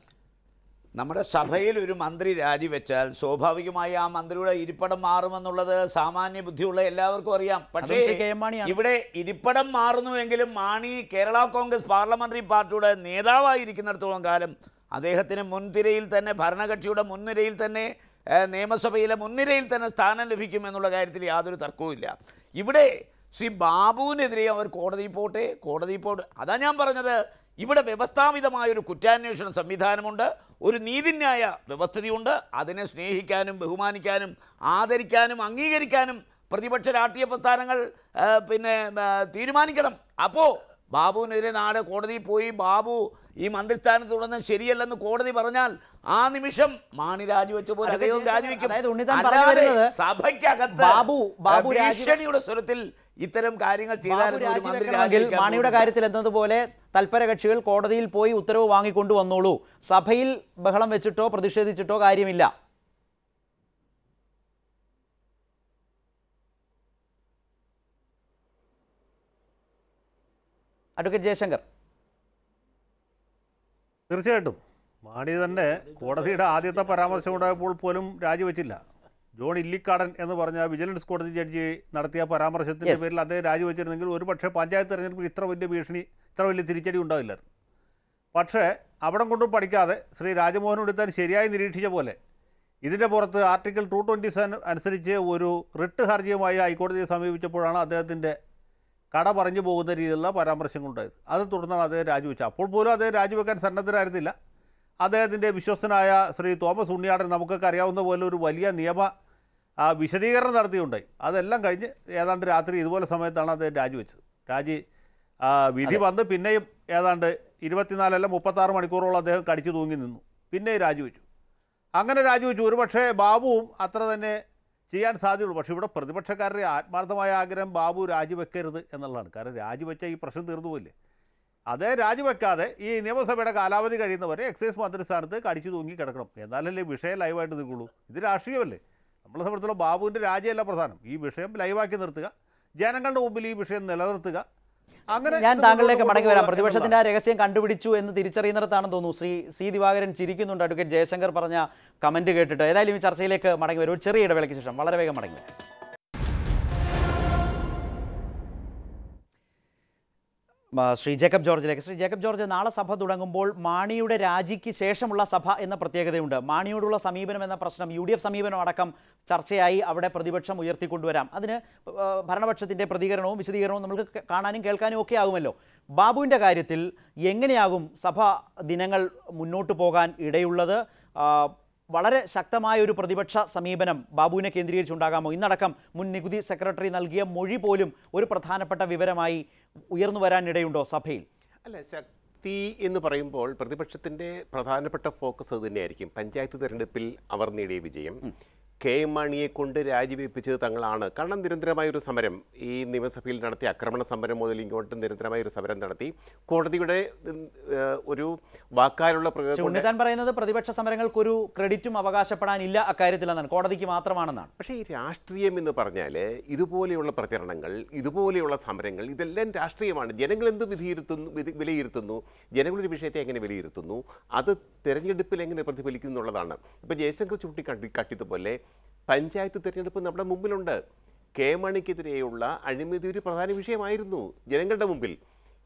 നമ്മുടെ സഭയിൽ ഒരു മന്ത്രി രാജിവെച്ചാൽ സ്വാഭാവികമായി ആ മന്ത്രിയുടെ ഇരിപ്പിടം മാറുമെന്നുള്ളത് സാമാന്യ ബുദ്ധിയുള്ള എല്ലാവർക്കും അറിയാം പക്ഷേ. ഇവിടെ ഇരിപ്പടം മാറുന്നുവെങ്കിലും മാണി കേരള കോൺഗ്രസ് പാർലമെന്ററി പാർട്ടിയുടെ നേതാവായിരിക്കുന്നിടത്തോളം കാലം അദ്ദേഹത്തിന് മുൻതിരയിൽ തന്നെ ഭരണകക്ഷിയുടെ മുൻനിരയിൽ തന്നെ നിയമസഭയിലെ മുൻനിരയിൽ തന്നെ സ്ഥാനം ലഭിക്കുമെന്നുള്ള കാര്യത്തിൽ യാതൊരു തർക്കവുമില്ല ഇവിടെ ശ്രീ ബാബുവിനെതിരെ അവർ കോടതിയിൽ പോട്ടെ കോടതിയിൽ പോട്ടെ. അതാ ഞാൻ പറഞ്ഞത്. ഇവിടെ വ്യവസ്ഥാപിതമായൊരു കുറ്റാന്വേഷണ സംവിധാനമുണ്ട്. ഒരു നീതിന്യായ വ്യവസ്ഥതയുണ്ട്. അതിനെ സ്നേഹിക്കാനും ബഹുമാനിക്കാനും ആദരിക്കാനും അംഗീകരിക്കാനും പ്രതിപക്ഷ രാഷ്ട്രീയ പ്രസ്ഥാനങ്ങൾ പിന്നെ തീരുമാനിക്കണം. അപ്പോൾ ബാബുവിനെതിരെ നാളെ കോടതിയിൽ പോയി ബാബു ഈ മന്ത്രിസ്ഥാനം തുടർന്ന് ശരിയല്ലെന്ന് കോടതി പറഞ്ഞാൽ ആ നിമിഷം മാണി രാജിവെച്ച പോലെ അദ്ദേഹം രാജിവെക്കും. സഭയ്ക്കകത്ത് ബാബു- ഭീഷണിയുടെ സ്വരത്തിൽ ഇത്തരം കാര്യങ്ങൾ ചെയ്താൽ മാണിയുടെ കാര്യത്തിൽ എന്നതുപോലെ തൽപര കക്ഷികൾ കോടതിയിൽ പോയി ഉത്തരവ് വാങ്ങിക്കൊണ്ടു വന്നോളൂ. സഭയിൽ ബഹളം വെച്ചിട്ടോ പ്രതിഷേധിച്ചിട്ടോ കാര്യമില്ല. അഡ്വക്കേറ്റ് ജയശങ്കർ. തീർച്ചയായിട്ടും. മാണി തന്നെ കോടതിയുടെ ആദ്യത്തെ പരാമർശം ഉണ്ടായപ്പോൾ പോലും രാജിവെച്ചില്ല. ജോൺ ഇല്ലിക്കാടൻ എന്ന് പറഞ്ഞ വിജിലൻസ് കോടതി ജഡ്ജി നടത്തിയ പരാമർശത്തിന്റെ പേരിൽ അദ്ദേഹം രാജിവെച്ചിരുന്നെങ്കിൽ ഒരു പക്ഷേ പഞ്ചായത്ത് തെരഞ്ഞെടുപ്പ് ഇത്ര വലിയ ഭീഷണി ഇത്ര വലിയ തിരിച്ചടി ഉണ്ടാവില്ലായിരുന്നു. പക്ഷേ അവിടം കൊണ്ടും പഠിക്കാതെ ശ്രീ രാജമോഹൻ ഉണ്ണിത്താൻ ശരിയായി നിരീക്ഷിച്ച പോലെ ഇതിന്റെ പുറത്ത് ആർട്ടിക്കിൾ ടു ട്വന്റി സെവൻ അനുസരിച്ച് ഒരു റിട്ട് ഹർജിയുമായി ഹൈക്കോടതിയെ സമീപിച്ചപ്പോഴാണ് അദ്ദേഹത്തിന്റെ കട പറഞ്ഞു പോകുന്ന രീതിയിലുള്ള പരാമർശങ്ങളുണ്ടായത്. അത് തുടർന്നാണ് അദ്ദേഹം രാജിവെച്ചത്. അപ്പോൾ പോലും അദ്ദേഹം രാജിവെക്കാൻ സന്നദ്ധരായിരുന്നില്ല. അദ്ദേഹത്തിന്റെ വിശ്വസ്തനായ ശ്രീ തോമസ് ഉണ്ണിയാടൻ നമുക്കൊക്കെ അറിയാവുന്ന പോലെ ഒരു വലിയ നിയമ വിശദീകരണം നടത്തിയുണ്ടായി. അതെല്ലാം കഴിഞ്ഞ് ഏതാണ്ട് രാത്രി ഇതുപോലെ സമയത്താണ് അദ്ദേഹം രാജിവെച്ചത്. രാജി വിധി വന്ന് പിന്നെയും ഏതാണ്ട് ഇരുപത്തിനാലല്ല മുപ്പത്താറ് മണിക്കൂറോളം അദ്ദേഹം കടിച്ചു തൂങ്ങി നിന്നു. പിന്നെയും രാജിവെച്ചു. അങ്ങനെ രാജിവെച്ചു. ഒരുപക്ഷേ ബാബുവും അത്ര തന്നെ ചെയ്യാൻ സാധ്യതയുള്ളൂ. പക്ഷേ ഇവിടെ പ്രതിപക്ഷക്കാരുടെ ആത്മാർത്ഥമായ ആഗ്രഹം ബാബു രാജിവെക്കരുത് എന്നുള്ളതാണ്. കാരണം രാജിവെച്ച ഈ പ്രശ്നം തീർന്നു പോയില്ലേ? അതേ രാജിവെക്കാതെ ഈ നിയമസഭയുടെ കാലാവധി കഴിയുന്നവരെ എക്സൈസ് മന്ത്രി സ്ഥാനത്ത് കടിച്ചു തൂങ്ങി കിടക്കണം. എന്നാലല്ലേ വിഷയം ലൈവായിട്ട് നിൽക്കുള്ളൂ? ഇത് രാഷ്ട്രീയമല്ലേ? നമ്മളെ സംബന്ധിച്ചുള്ള ബാബുവിന്റെ രാജിയല്ല പ്രധാനം. ഈ വിഷയം ലൈവാക്കി നിർത്തുക. ജനങ്ങളുടെ മുമ്പിൽ ഈ വിഷയം നിലനിർത്തുക. അങ്ങനെ ഞാൻ താങ്കളിലേക്ക് മടങ്ങി വരാം. പ്രതിപക്ഷത്തിന്റെ ആ രഹസ്യം കണ്ടുപിടിച്ചു എന്ന് തിരിച്ചറിയുന്നിടത്താണെന്ന് തോന്നുന്നു. ശ്രീ സി ദിവാകരൻ ചിരിക്കുന്നുണ്ട്. അഡ്വക്കേറ്റ് ജയശങ്കർ പറഞ്ഞ കമന്റ് കേട്ടിട്ട്. ഏതായാലും ഈ ചർച്ചയിലേക്ക് മടങ്ങി വരും. ഒരു ചെറിയ ഇടവേളയ്ക്ക് ശേഷം. വളരെ വേഗം മടങ്ങി വരാം. ശ്രീ ജേക്കബ് ജോർജിലേക്ക്. ശ്രീ ജേക്കബ് ജോർജ് നാളെ സഭ തുടങ്ങുമ്പോൾ മാണിയുടെ രാജിക്ക് ശേഷമുള്ള സഭ എന്ന പ്രത്യേകതയുണ്ട്. മാണിയോടുള്ള സമീപനം എന്ന പ്രശ്നം യു ഡി എഫ് സമീപനം അടക്കം ചർച്ചയായി അവിടെ പ്രതിപക്ഷം ഉയർത്തിക്കൊണ്ടുവരാം. അതിന് ഭരണപക്ഷത്തിന്റെ പ്രതികരണവും വിശദീകരണവും നമുക്ക് കാണാനും കേൾക്കാനും ഒക്കെ ആകുമല്ലോ. ബാബുവിന്റെ കാര്യത്തിൽ എങ്ങനെയാകും സഭ ദിനങ്ങൾ മുന്നോട്ട് പോകാൻ ഇടയുള്ളത്? വളരെ ശക്തമായ ഒരു പ്രതിപക്ഷ സമീപനം ബാബുവിനെ കേന്ദ്രീകരിച്ചുണ്ടാകാമോ? ഇന്നടക്കം മുൻ നികുതി സെക്രട്ടറി നൽകിയ മൊഴി പോലും ഒരു പ്രധാനപ്പെട്ട വിവരമായി ഉയർന്നു വരാനിടയുണ്ടോ സഭയിൽ? അല്ല ശക്തി എന്ന് പറയുമ്പോൾ പ്രതിപക്ഷത്തിന്റെ പ്രധാനപ്പെട്ട ഫോക്കസ് അത് തന്നെയായിരിക്കും. പഞ്ചായത്ത് തിരഞ്ഞെടുപ്പിൽ അവർ നേടിയ വിജയം. കെ എം മാണിയെ കൊണ്ട് രാജിവെപ്പിച്ചത് തങ്ങളാണ്. കാരണം നിരന്തരമായൊരു സമരം ഈ നിയമസഭയിൽ നടത്തിയ ആക്രമണ സമരം മുതൽ ഇങ്ങോട്ട് നിരന്തരമായ ഒരു സമരം നടത്തി. കോടതിയുടെ ഒരു വാക്കാലുള്ള ഉണ്ണിത്താൻ പറയുന്നത് പ്രതിപക്ഷ സമരങ്ങൾക്കൊരു ക്രെഡിറ്റും അവകാശപ്പെടാനില്ല അക്കാര്യത്തിലെന്നാണ്. കോടതിക്ക് മാത്രമാണെന്നാണ്. പക്ഷേ ഈ രാഷ്ട്രീയം എന്ന് പറഞ്ഞാൽ ഇതുപോലെയുള്ള പ്രചരണങ്ങൾ ഇതുപോലെയുള്ള സമരങ്ങൾ ഇതെല്ലാം രാഷ്ട്രീയമാണ്. ജനങ്ങൾ എന്ത് വിധിയിരുത്തുന്നു വിധി- വിലയിരുത്തുന്നു? ജനങ്ങളൊരു വിഷയത്തെ എങ്ങനെ വിലയിരുത്തുന്നു? അത് തെരഞ്ഞെടുപ്പിൽ എങ്ങനെ പ്രതിഫലിക്കുന്നു എന്നുള്ളതാണ് ഇപ്പോൾ ജയശങ്കർ ചൂണ്ടിക്കാട്ടി കാട്ടിയതുപോലെ പഞ്ചായത്ത് തിരഞ്ഞെടുപ്പ് നമ്മുടെ മുമ്പിലുണ്ട്. കെ മണിക്കെതിരെയുള്ള അഴിമതി ഒരു പ്രധാന വിഷയമായിരുന്നു ജനങ്ങളുടെ മുമ്പിൽ.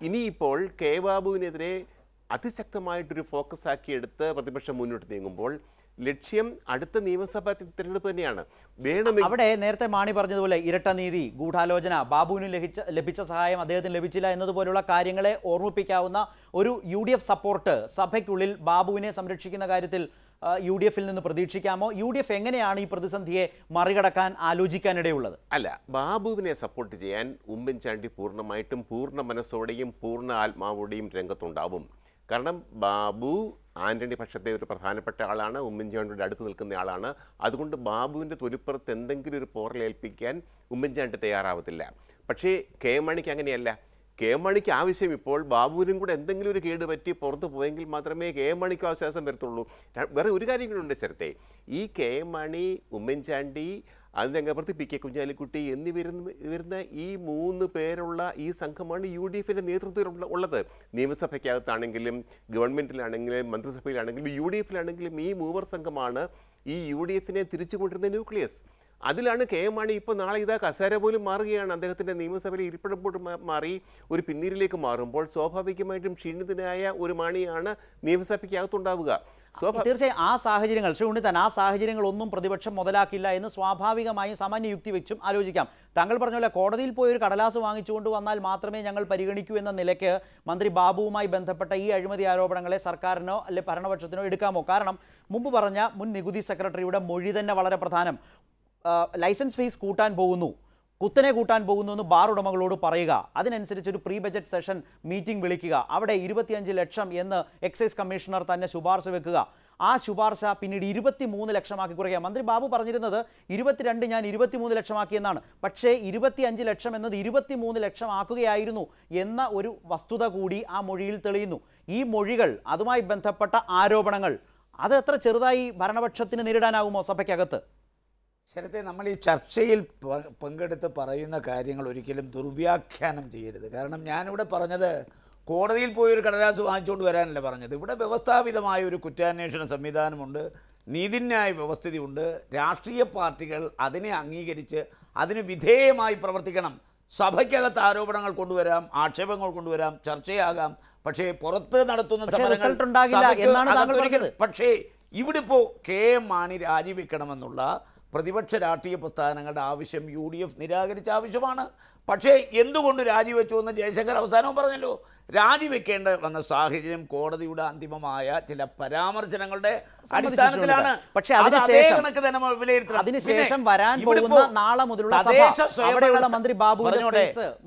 ഇനിയിപ്പോൾ കെ ബാബുവിനെതിരെ അതിശക്തമായിട്ടൊരു ഫോക്കസ് ആക്കിയെടുത്ത് പ്രതിപക്ഷം മുന്നോട്ട് നീങ്ങുമ്പോൾ ലക്ഷ്യം അടുത്ത നിയമസഭാ തിരഞ്ഞെടുപ്പ് തന്നെയാണ്. വേണമെങ്കിൽ അവിടെ നേരത്തെ മാണി പറഞ്ഞതുപോലെ ഇരട്ട നീതി ഗൂഢാലോചന ബാബുവിന് ലഭിച്ച ലഭിച്ച സഹായം അദ്ദേഹത്തിന് ലഭിച്ചില്ല എന്നതുപോലുള്ള കാര്യങ്ങളെ ഓർമ്മിപ്പിക്കാവുന്ന ഒരു യു സപ്പോർട്ട് സഭയ്ക്കുള്ളിൽ ബാബുവിനെ സംരക്ഷിക്കുന്ന കാര്യത്തിൽ യു ഡി എഫിൽ നിന്ന് പ്രതീക്ഷിക്കാമോ? യു ഡി എഫ് എങ്ങനെയാണ് ഈ പ്രതിസന്ധിയെ മറികടക്കാൻ ആലോചിക്കാനിടയുള്ളത്? അല്ല ബാബുവിനെ സപ്പോർട്ട് ചെയ്യാൻ ഉമ്മൻചാണ്ടി പൂർണമായിട്ടും പൂർണ മനസ്സോടെയും പൂർണ ആത്മാവോടെയും രംഗത്തുണ്ടാവും. കാരണം ബാബു ആന്റണി പക്ഷത്തെ ഒരു പ്രധാനപ്പെട്ട ആളാണ് ഉമ്മൻചാണ്ടിയുടെ അടുത്ത് നിൽക്കുന്ന ആളാണ്. അതുകൊണ്ട് ബാബുവിന്റെ തൊലിപ്പുറത്ത് എന്തെങ്കിലും ഒരു പോറലേൽപ്പിക്കാൻ ഉമ്മൻചാണ്ടി തയ്യാറാവത്തില്ല. പക്ഷേ കെ മണിക്ക് അങ്ങനെയല്ല. കെ മണിക്ക് ആവശ്യം ഇപ്പോൾ ബാബുവിനും കൂടെ എന്തെങ്കിലും ഒരു കേട് പറ്റി പുറത്ത് പോയെങ്കിൽ മാത്രമേ കെ മണിക്ക് ആശ്വാസം വരത്തുള്ളൂ. വേറെ ഒരു കാര്യം കൂടെ ഉണ്ട് സ്ഥലത്തെ ഈ കെ മണി ഉമ്മൻചാണ്ടി അതിനകപ്പുറത്ത് പി കെ കുഞ്ഞാലിക്കുട്ടി എന്നിവരുന്ന വരുന്ന വരുന്ന ഈ മൂന്ന് പേരുള്ള ഈ സംഘമാണ് യു ഡി എഫിന്റെ നേതൃത്വത്തിലുള്ള ഉള്ളത്. നിയമസഭയ്ക്കകത്താണെങ്കിലും ഗവൺമെന്റിലാണെങ്കിലും മന്ത്രിസഭയിലാണെങ്കിലും യു ഡി എഫിലാണെങ്കിലും ഈ മൂവർ സംഘമാണ് ഈ യു ഡി എഫിനെ തിരിച്ചു കൊണ്ടിരുന്ന ന്യൂക്ലിയസ്. അതിലാണ് കെ എം മാണി ഇപ്പോൾ നാളെ ഇതാ കസേര പോലും മാറുകയാണ്. അദ്ദേഹത്തിന്റെ നിയമസഭയിൽ ഇരിപ്പിടപ്പോട്ട് മാറി ഒരു പിന്നീരിലേക്ക് മാറുമ്പോൾ സ്വാഭാവികമായിട്ടും ക്ഷീണിതനായ ഒരു മാണിയാണ് നിയമസഭയ്ക്കകത്തുണ്ടാവുക. തീർച്ചയായും ആ സാഹചര്യങ്ങൾ ശ്രീ ഉണ്ണിത്താൻ ആ സാഹചര്യങ്ങളൊന്നും പ്രതിപക്ഷം മുതലാക്കില്ല എന്ന് സ്വാഭാവികമായും സാമാന്യ യുക്തി വെച്ചും ആലോചിക്കാം. താങ്കൾ പറഞ്ഞ പോലെ കോടതിയിൽ പോയി ഒരു കടലാസ് വാങ്ങിച്ചുകൊണ്ട് വന്നാൽ മാത്രമേ ഞങ്ങൾ പരിഗണിക്കൂ എന്ന നിലയ്ക്ക് മന്ത്രി ബാബുവുമായി ബന്ധപ്പെട്ട ഈ അഴിമതി ആരോപണങ്ങളെ സർക്കാരിനോ അല്ലെ ഭരണപക്ഷത്തിനോ എടുക്കാമോ? കാരണം മുമ്പ് പറഞ്ഞ മുൻ നികുതി സെക്രട്ടറിയുടെ മൊഴി തന്നെ വളരെ പ്രധാനം. ലൈസൻസ് ഫീസ് കൂട്ടാൻ പോകുന്നു. കുത്തനെ കൂട്ടാൻ പോകുന്നു എന്ന് ബാർ ഉടമകളോട് പറയുക. അതിനനുസരിച്ച് ഒരു പ്രീ ബജറ്റ് സെഷൻ മീറ്റിംഗ് വിളിക്കുക. അവിടെ ഇരുപത്തിയഞ്ച് ലക്ഷം എന്ന് എക്സൈസ് കമ്മീഷണർ തന്നെ ശുപാർശ വെക്കുക. ആ ശുപാർശ പിന്നീട് ഇരുപത്തി മൂന്ന് ലക്ഷമാക്കി കുറയ്ക്കുക. മന്ത്രി ബാബു പറഞ്ഞിരുന്നത് ഇരുപത്തിരണ്ട് ഞാൻ ഇരുപത്തിമൂന്ന് ലക്ഷമാക്കിയെന്നാണ് പക്ഷേ ഇരുപത്തി അഞ്ച് ലക്ഷം എന്നത് ഇരുപത്തിമൂന്ന് ലക്ഷമാക്കുകയായിരുന്നു എന്ന ഒരു വസ്തുത കൂടി ആ മൊഴിയിൽ തെളിയുന്നു. ഈ മൊഴികൾ അതുമായി ബന്ധപ്പെട്ട ആരോപണങ്ങൾ അത് എത്ര ചെറുതായി ഭരണപക്ഷത്തിന് നേരിടാനാകുമോ സഭയ്ക്കകത്ത്? ശരത്തെ നമ്മൾ ഈ ചർച്ചയിൽ പങ്കെടുത്ത് പറയുന്ന കാര്യങ്ങൾ ഒരിക്കലും ദുർവ്യാഖ്യാനം ചെയ്യരുത്. കാരണം ഞാനിവിടെ പറഞ്ഞത് കോടതിയിൽ പോയി ഒരു കടലാസ് വാങ്ങിച്ചുകൊണ്ട് വരാനല്ല പറഞ്ഞത്. ഇവിടെ വ്യവസ്ഥാപിതമായ ഒരു കുറ്റാന്വേഷണ സംവിധാനമുണ്ട് നീതിന്യായ വ്യവസ്ഥിതിയുണ്ട് രാഷ്ട്രീയ പാർട്ടികൾ അതിനെ അംഗീകരിച്ച് അതിന് വിധേയമായി പ്രവർത്തിക്കണം. സഭയ്ക്കകത്ത് ആരോപണങ്ങൾ കൊണ്ടുവരാം ആക്ഷേപങ്ങൾ കൊണ്ടുവരാം ചർച്ചയാകാം. പക്ഷേ പുറത്ത് നടത്തുന്ന സമരങ്ങൾ പക്ഷേ ഇവിടെ ഇപ്പോൾ കെ എം മാണി രാജിവെക്കണമെന്നുള്ള പ്രതിപക്ഷ രാഷ്ട്രീയ പ്രസ്ഥാനങ്ങളുടെ ആവശ്യം യു ഡി എഫ് നിരാകരിച്ച ആവശ്യമാണ്. പക്ഷേ എന്തുകൊണ്ട് രാജിവെച്ചു എന്ന് ജയശങ്കർ അവസാനവും പറഞ്ഞല്ലോ? രാജിവെക്കേണ്ട വന്ന സാഹചര്യം കോടതിയുടെ അന്തിമമായ ചില പരാമർശനങ്ങളുടെ അടിസ്ഥാനത്തിലാണ്. പക്ഷേ അത് അതേ അതിനുശേഷം. അതിനുശേഷം വരാൻ പോകുന്ന നാളെ മുതലുള്ള അവിടെയുള്ള മന്ത്രി ബാബു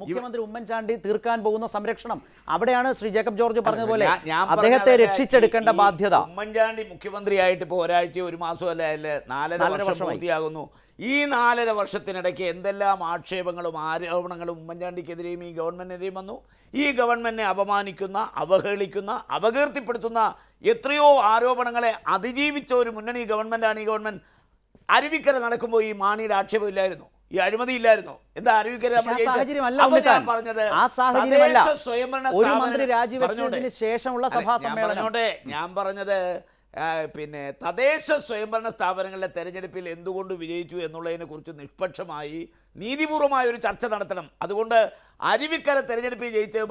മുഖ്യമന്ത്രി ഉമ്മൻചാണ്ടി തീർക്കാൻ പോകുന്ന സംരക്ഷണം. അവിടെയാണ് ശ്രീ ജേക്കബ് ജോർജ് പറഞ്ഞതുപോലെ അദ്ദേഹത്തെ രക്ഷിച്ചെടുക്കേണ്ട ബാധ്യത. ഉമ്മൻചാണ്ടി മുഖ്യമന്ത്രിയായിട്ട് ഇപ്പോൾ ഒരാഴ്ച ഒരു മാസം അല്ലേ നാലര നാലര വർഷം. പൂർത്തിയാകുന്നു. ഈ നാലര വർഷത്തിനിടയ്ക്ക് എന്തെല്ലാം ആക്ഷേപങ്ങളും ആരോപണങ്ങളും ഉമ്മൻചാണ്ടിക്കെതിരെയും ഈ ഗവൺമെന്റിനെതിരെയും വന്നു? ഈ ഗവൺമെന്റിനെ അപമാനിക്കുന്ന അവഹേളിക്കുന്ന അപകീർത്തിപ്പെടുത്തുന്ന എത്രയോ ആരോപണങ്ങളെ അതിജീവിച്ച ഒരു മുന്നണി ഗവൺമെന്റാണ് ഈ ഗവൺമെന്റ് അരുവിക്കര നടക്കുമ്പോൾ ഈ മാണിയുടെ ആക്ഷേപമില്ലായിരുന്നു ഈ അഴിമതി ഇല്ലായിരുന്നു. എന്താ തദ്ദേശ സ്വയംഭരണ ഒരു മന്ത്രി രാജിവെച്ചതിന് ശേഷമുള്ള സഭാ സമ്മേളനം. ഞാൻ പറഞ്ഞത് പിന്നെ തദ്ദേശ സ്വയംഭരണ സ്ഥാപനങ്ങളിലെ തെരഞ്ഞെടുപ്പിൽ എന്തുകൊണ്ട് വിജയിച്ചു എന്നുള്ളതിനെക്കുറിച്ച് നിഷ്പക്ഷമായി നീതിപൂർവമായ ഒരു ചർച്ച നടത്തണം അതുകൊണ്ട് അരുവിക്കര തെരഞ്ഞെടുപ്പിൽ ജയിച്ച്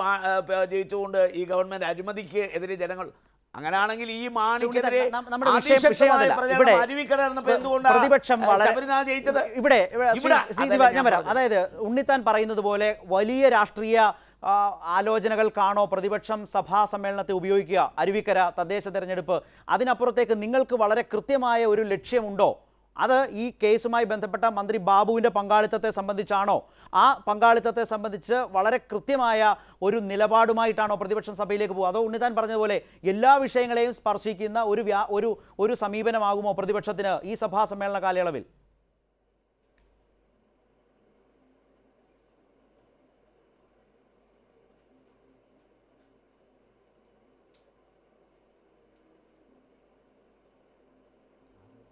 ജയിച്ചുകൊണ്ട് ഈ ഗവൺമെന്റ് അഴിമതിക്ക് എതിരെ ജനങ്ങൾ അങ്ങനെയാണെങ്കിൽ ഈ മാണിക്കെതിരെ പ്രതിപക്ഷം ഇവിടെ ഞാൻ വരാം അതായത് ഉണ്ണിത്താൻ പറയുന്നത് പോലെ വലിയ രാഷ്ട്രീയ ആലോചനകൾക്കാണോ പ്രതിപക്ഷം സഭാ സമ്മേളനത്തെ ഉപയോഗിക്കുക. അരുവിക്കര തദ്ദേശ തെരഞ്ഞെടുപ്പ്. അതിനപ്പുറത്തേക്ക് നിങ്ങൾക്ക് വളരെ കൃത്യമായ ഒരു ലക്ഷ്യമുണ്ടോ? അത് ഈ കേസുമായി ബന്ധപ്പെട്ട മന്ത്രി ബാബുവിന്റെ പങ്കാളിത്തത്തെ സംബന്ധിച്ചാണോ? ആ പങ്കാളിത്തത്തെ സംബന്ധിച്ച് വളരെ കൃത്യമായ ഒരു നിലപാടുമായിട്ടാണോ പ്രതിപക്ഷം സഭയിലേക്ക് പോകുക? അതോ ഉണ്ണിത്താൻ പറഞ്ഞതുപോലെ എല്ലാ വിഷയങ്ങളെയും സ്പർശിക്കുന്ന ഒരു ഒരു ഒരു സമീപനമാകുമോ പ്രതിപക്ഷത്തിന് ഈ സഭാ സമ്മേളന കാലയളവിൽ?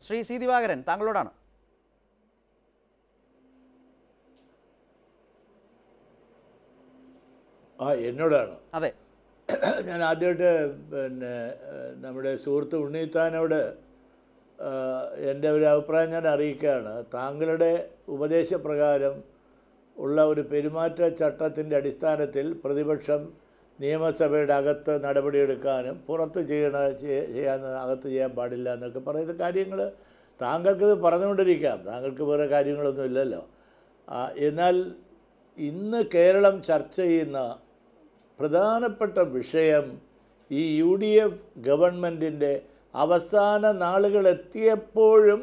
ശ്രീ സി ദിവാകരൻ താങ്കളോടാണ്. ആ എന്നോടാണ്. അതെ. *clears throat* ഞാൻ ആദ്യമായിട്ട് പിന്നെ നമ്മുടെ സുഹൃത്ത് ഉണ്ണിത്താനോട് എന്റെ ഒരു അഭിപ്രായം ഞാൻ അറിയിക്കുകയാണ്. താങ്കളുടെ ഉപദേശപ്രകാരം ഉള്ള ഒരു പെരുമാറ്റ ചട്ടത്തിന്റെ അടിസ്ഥാനത്തിൽ പ്രതിപക്ഷം നിയമസഭയുടെ അകത്ത് നടപടിയെടുക്കാനും പുറത്ത് ചെയ്യണ ചെയ്യ- ചെയ്യാൻ അകത്ത് ചെയ്യാൻ പാടില്ല എന്നൊക്കെ പറയുന്ന കാര്യങ്ങൾ താങ്കൾക്കിത് പറഞ്ഞുകൊണ്ടിരിക്കാം. താങ്കൾക്ക് വേറെ കാര്യങ്ങളൊന്നും ഇല്ലല്ലോ. എന്നാൽ ഇന്ന് കേരളം ചർച്ച ചെയ്യുന്ന പ്രധാനപ്പെട്ട വിഷയം ഈ യു ഡി എഫ് ഗവൺമെന്റിന്റെ അവസാന നാളുകൾ എത്തിയപ്പോഴും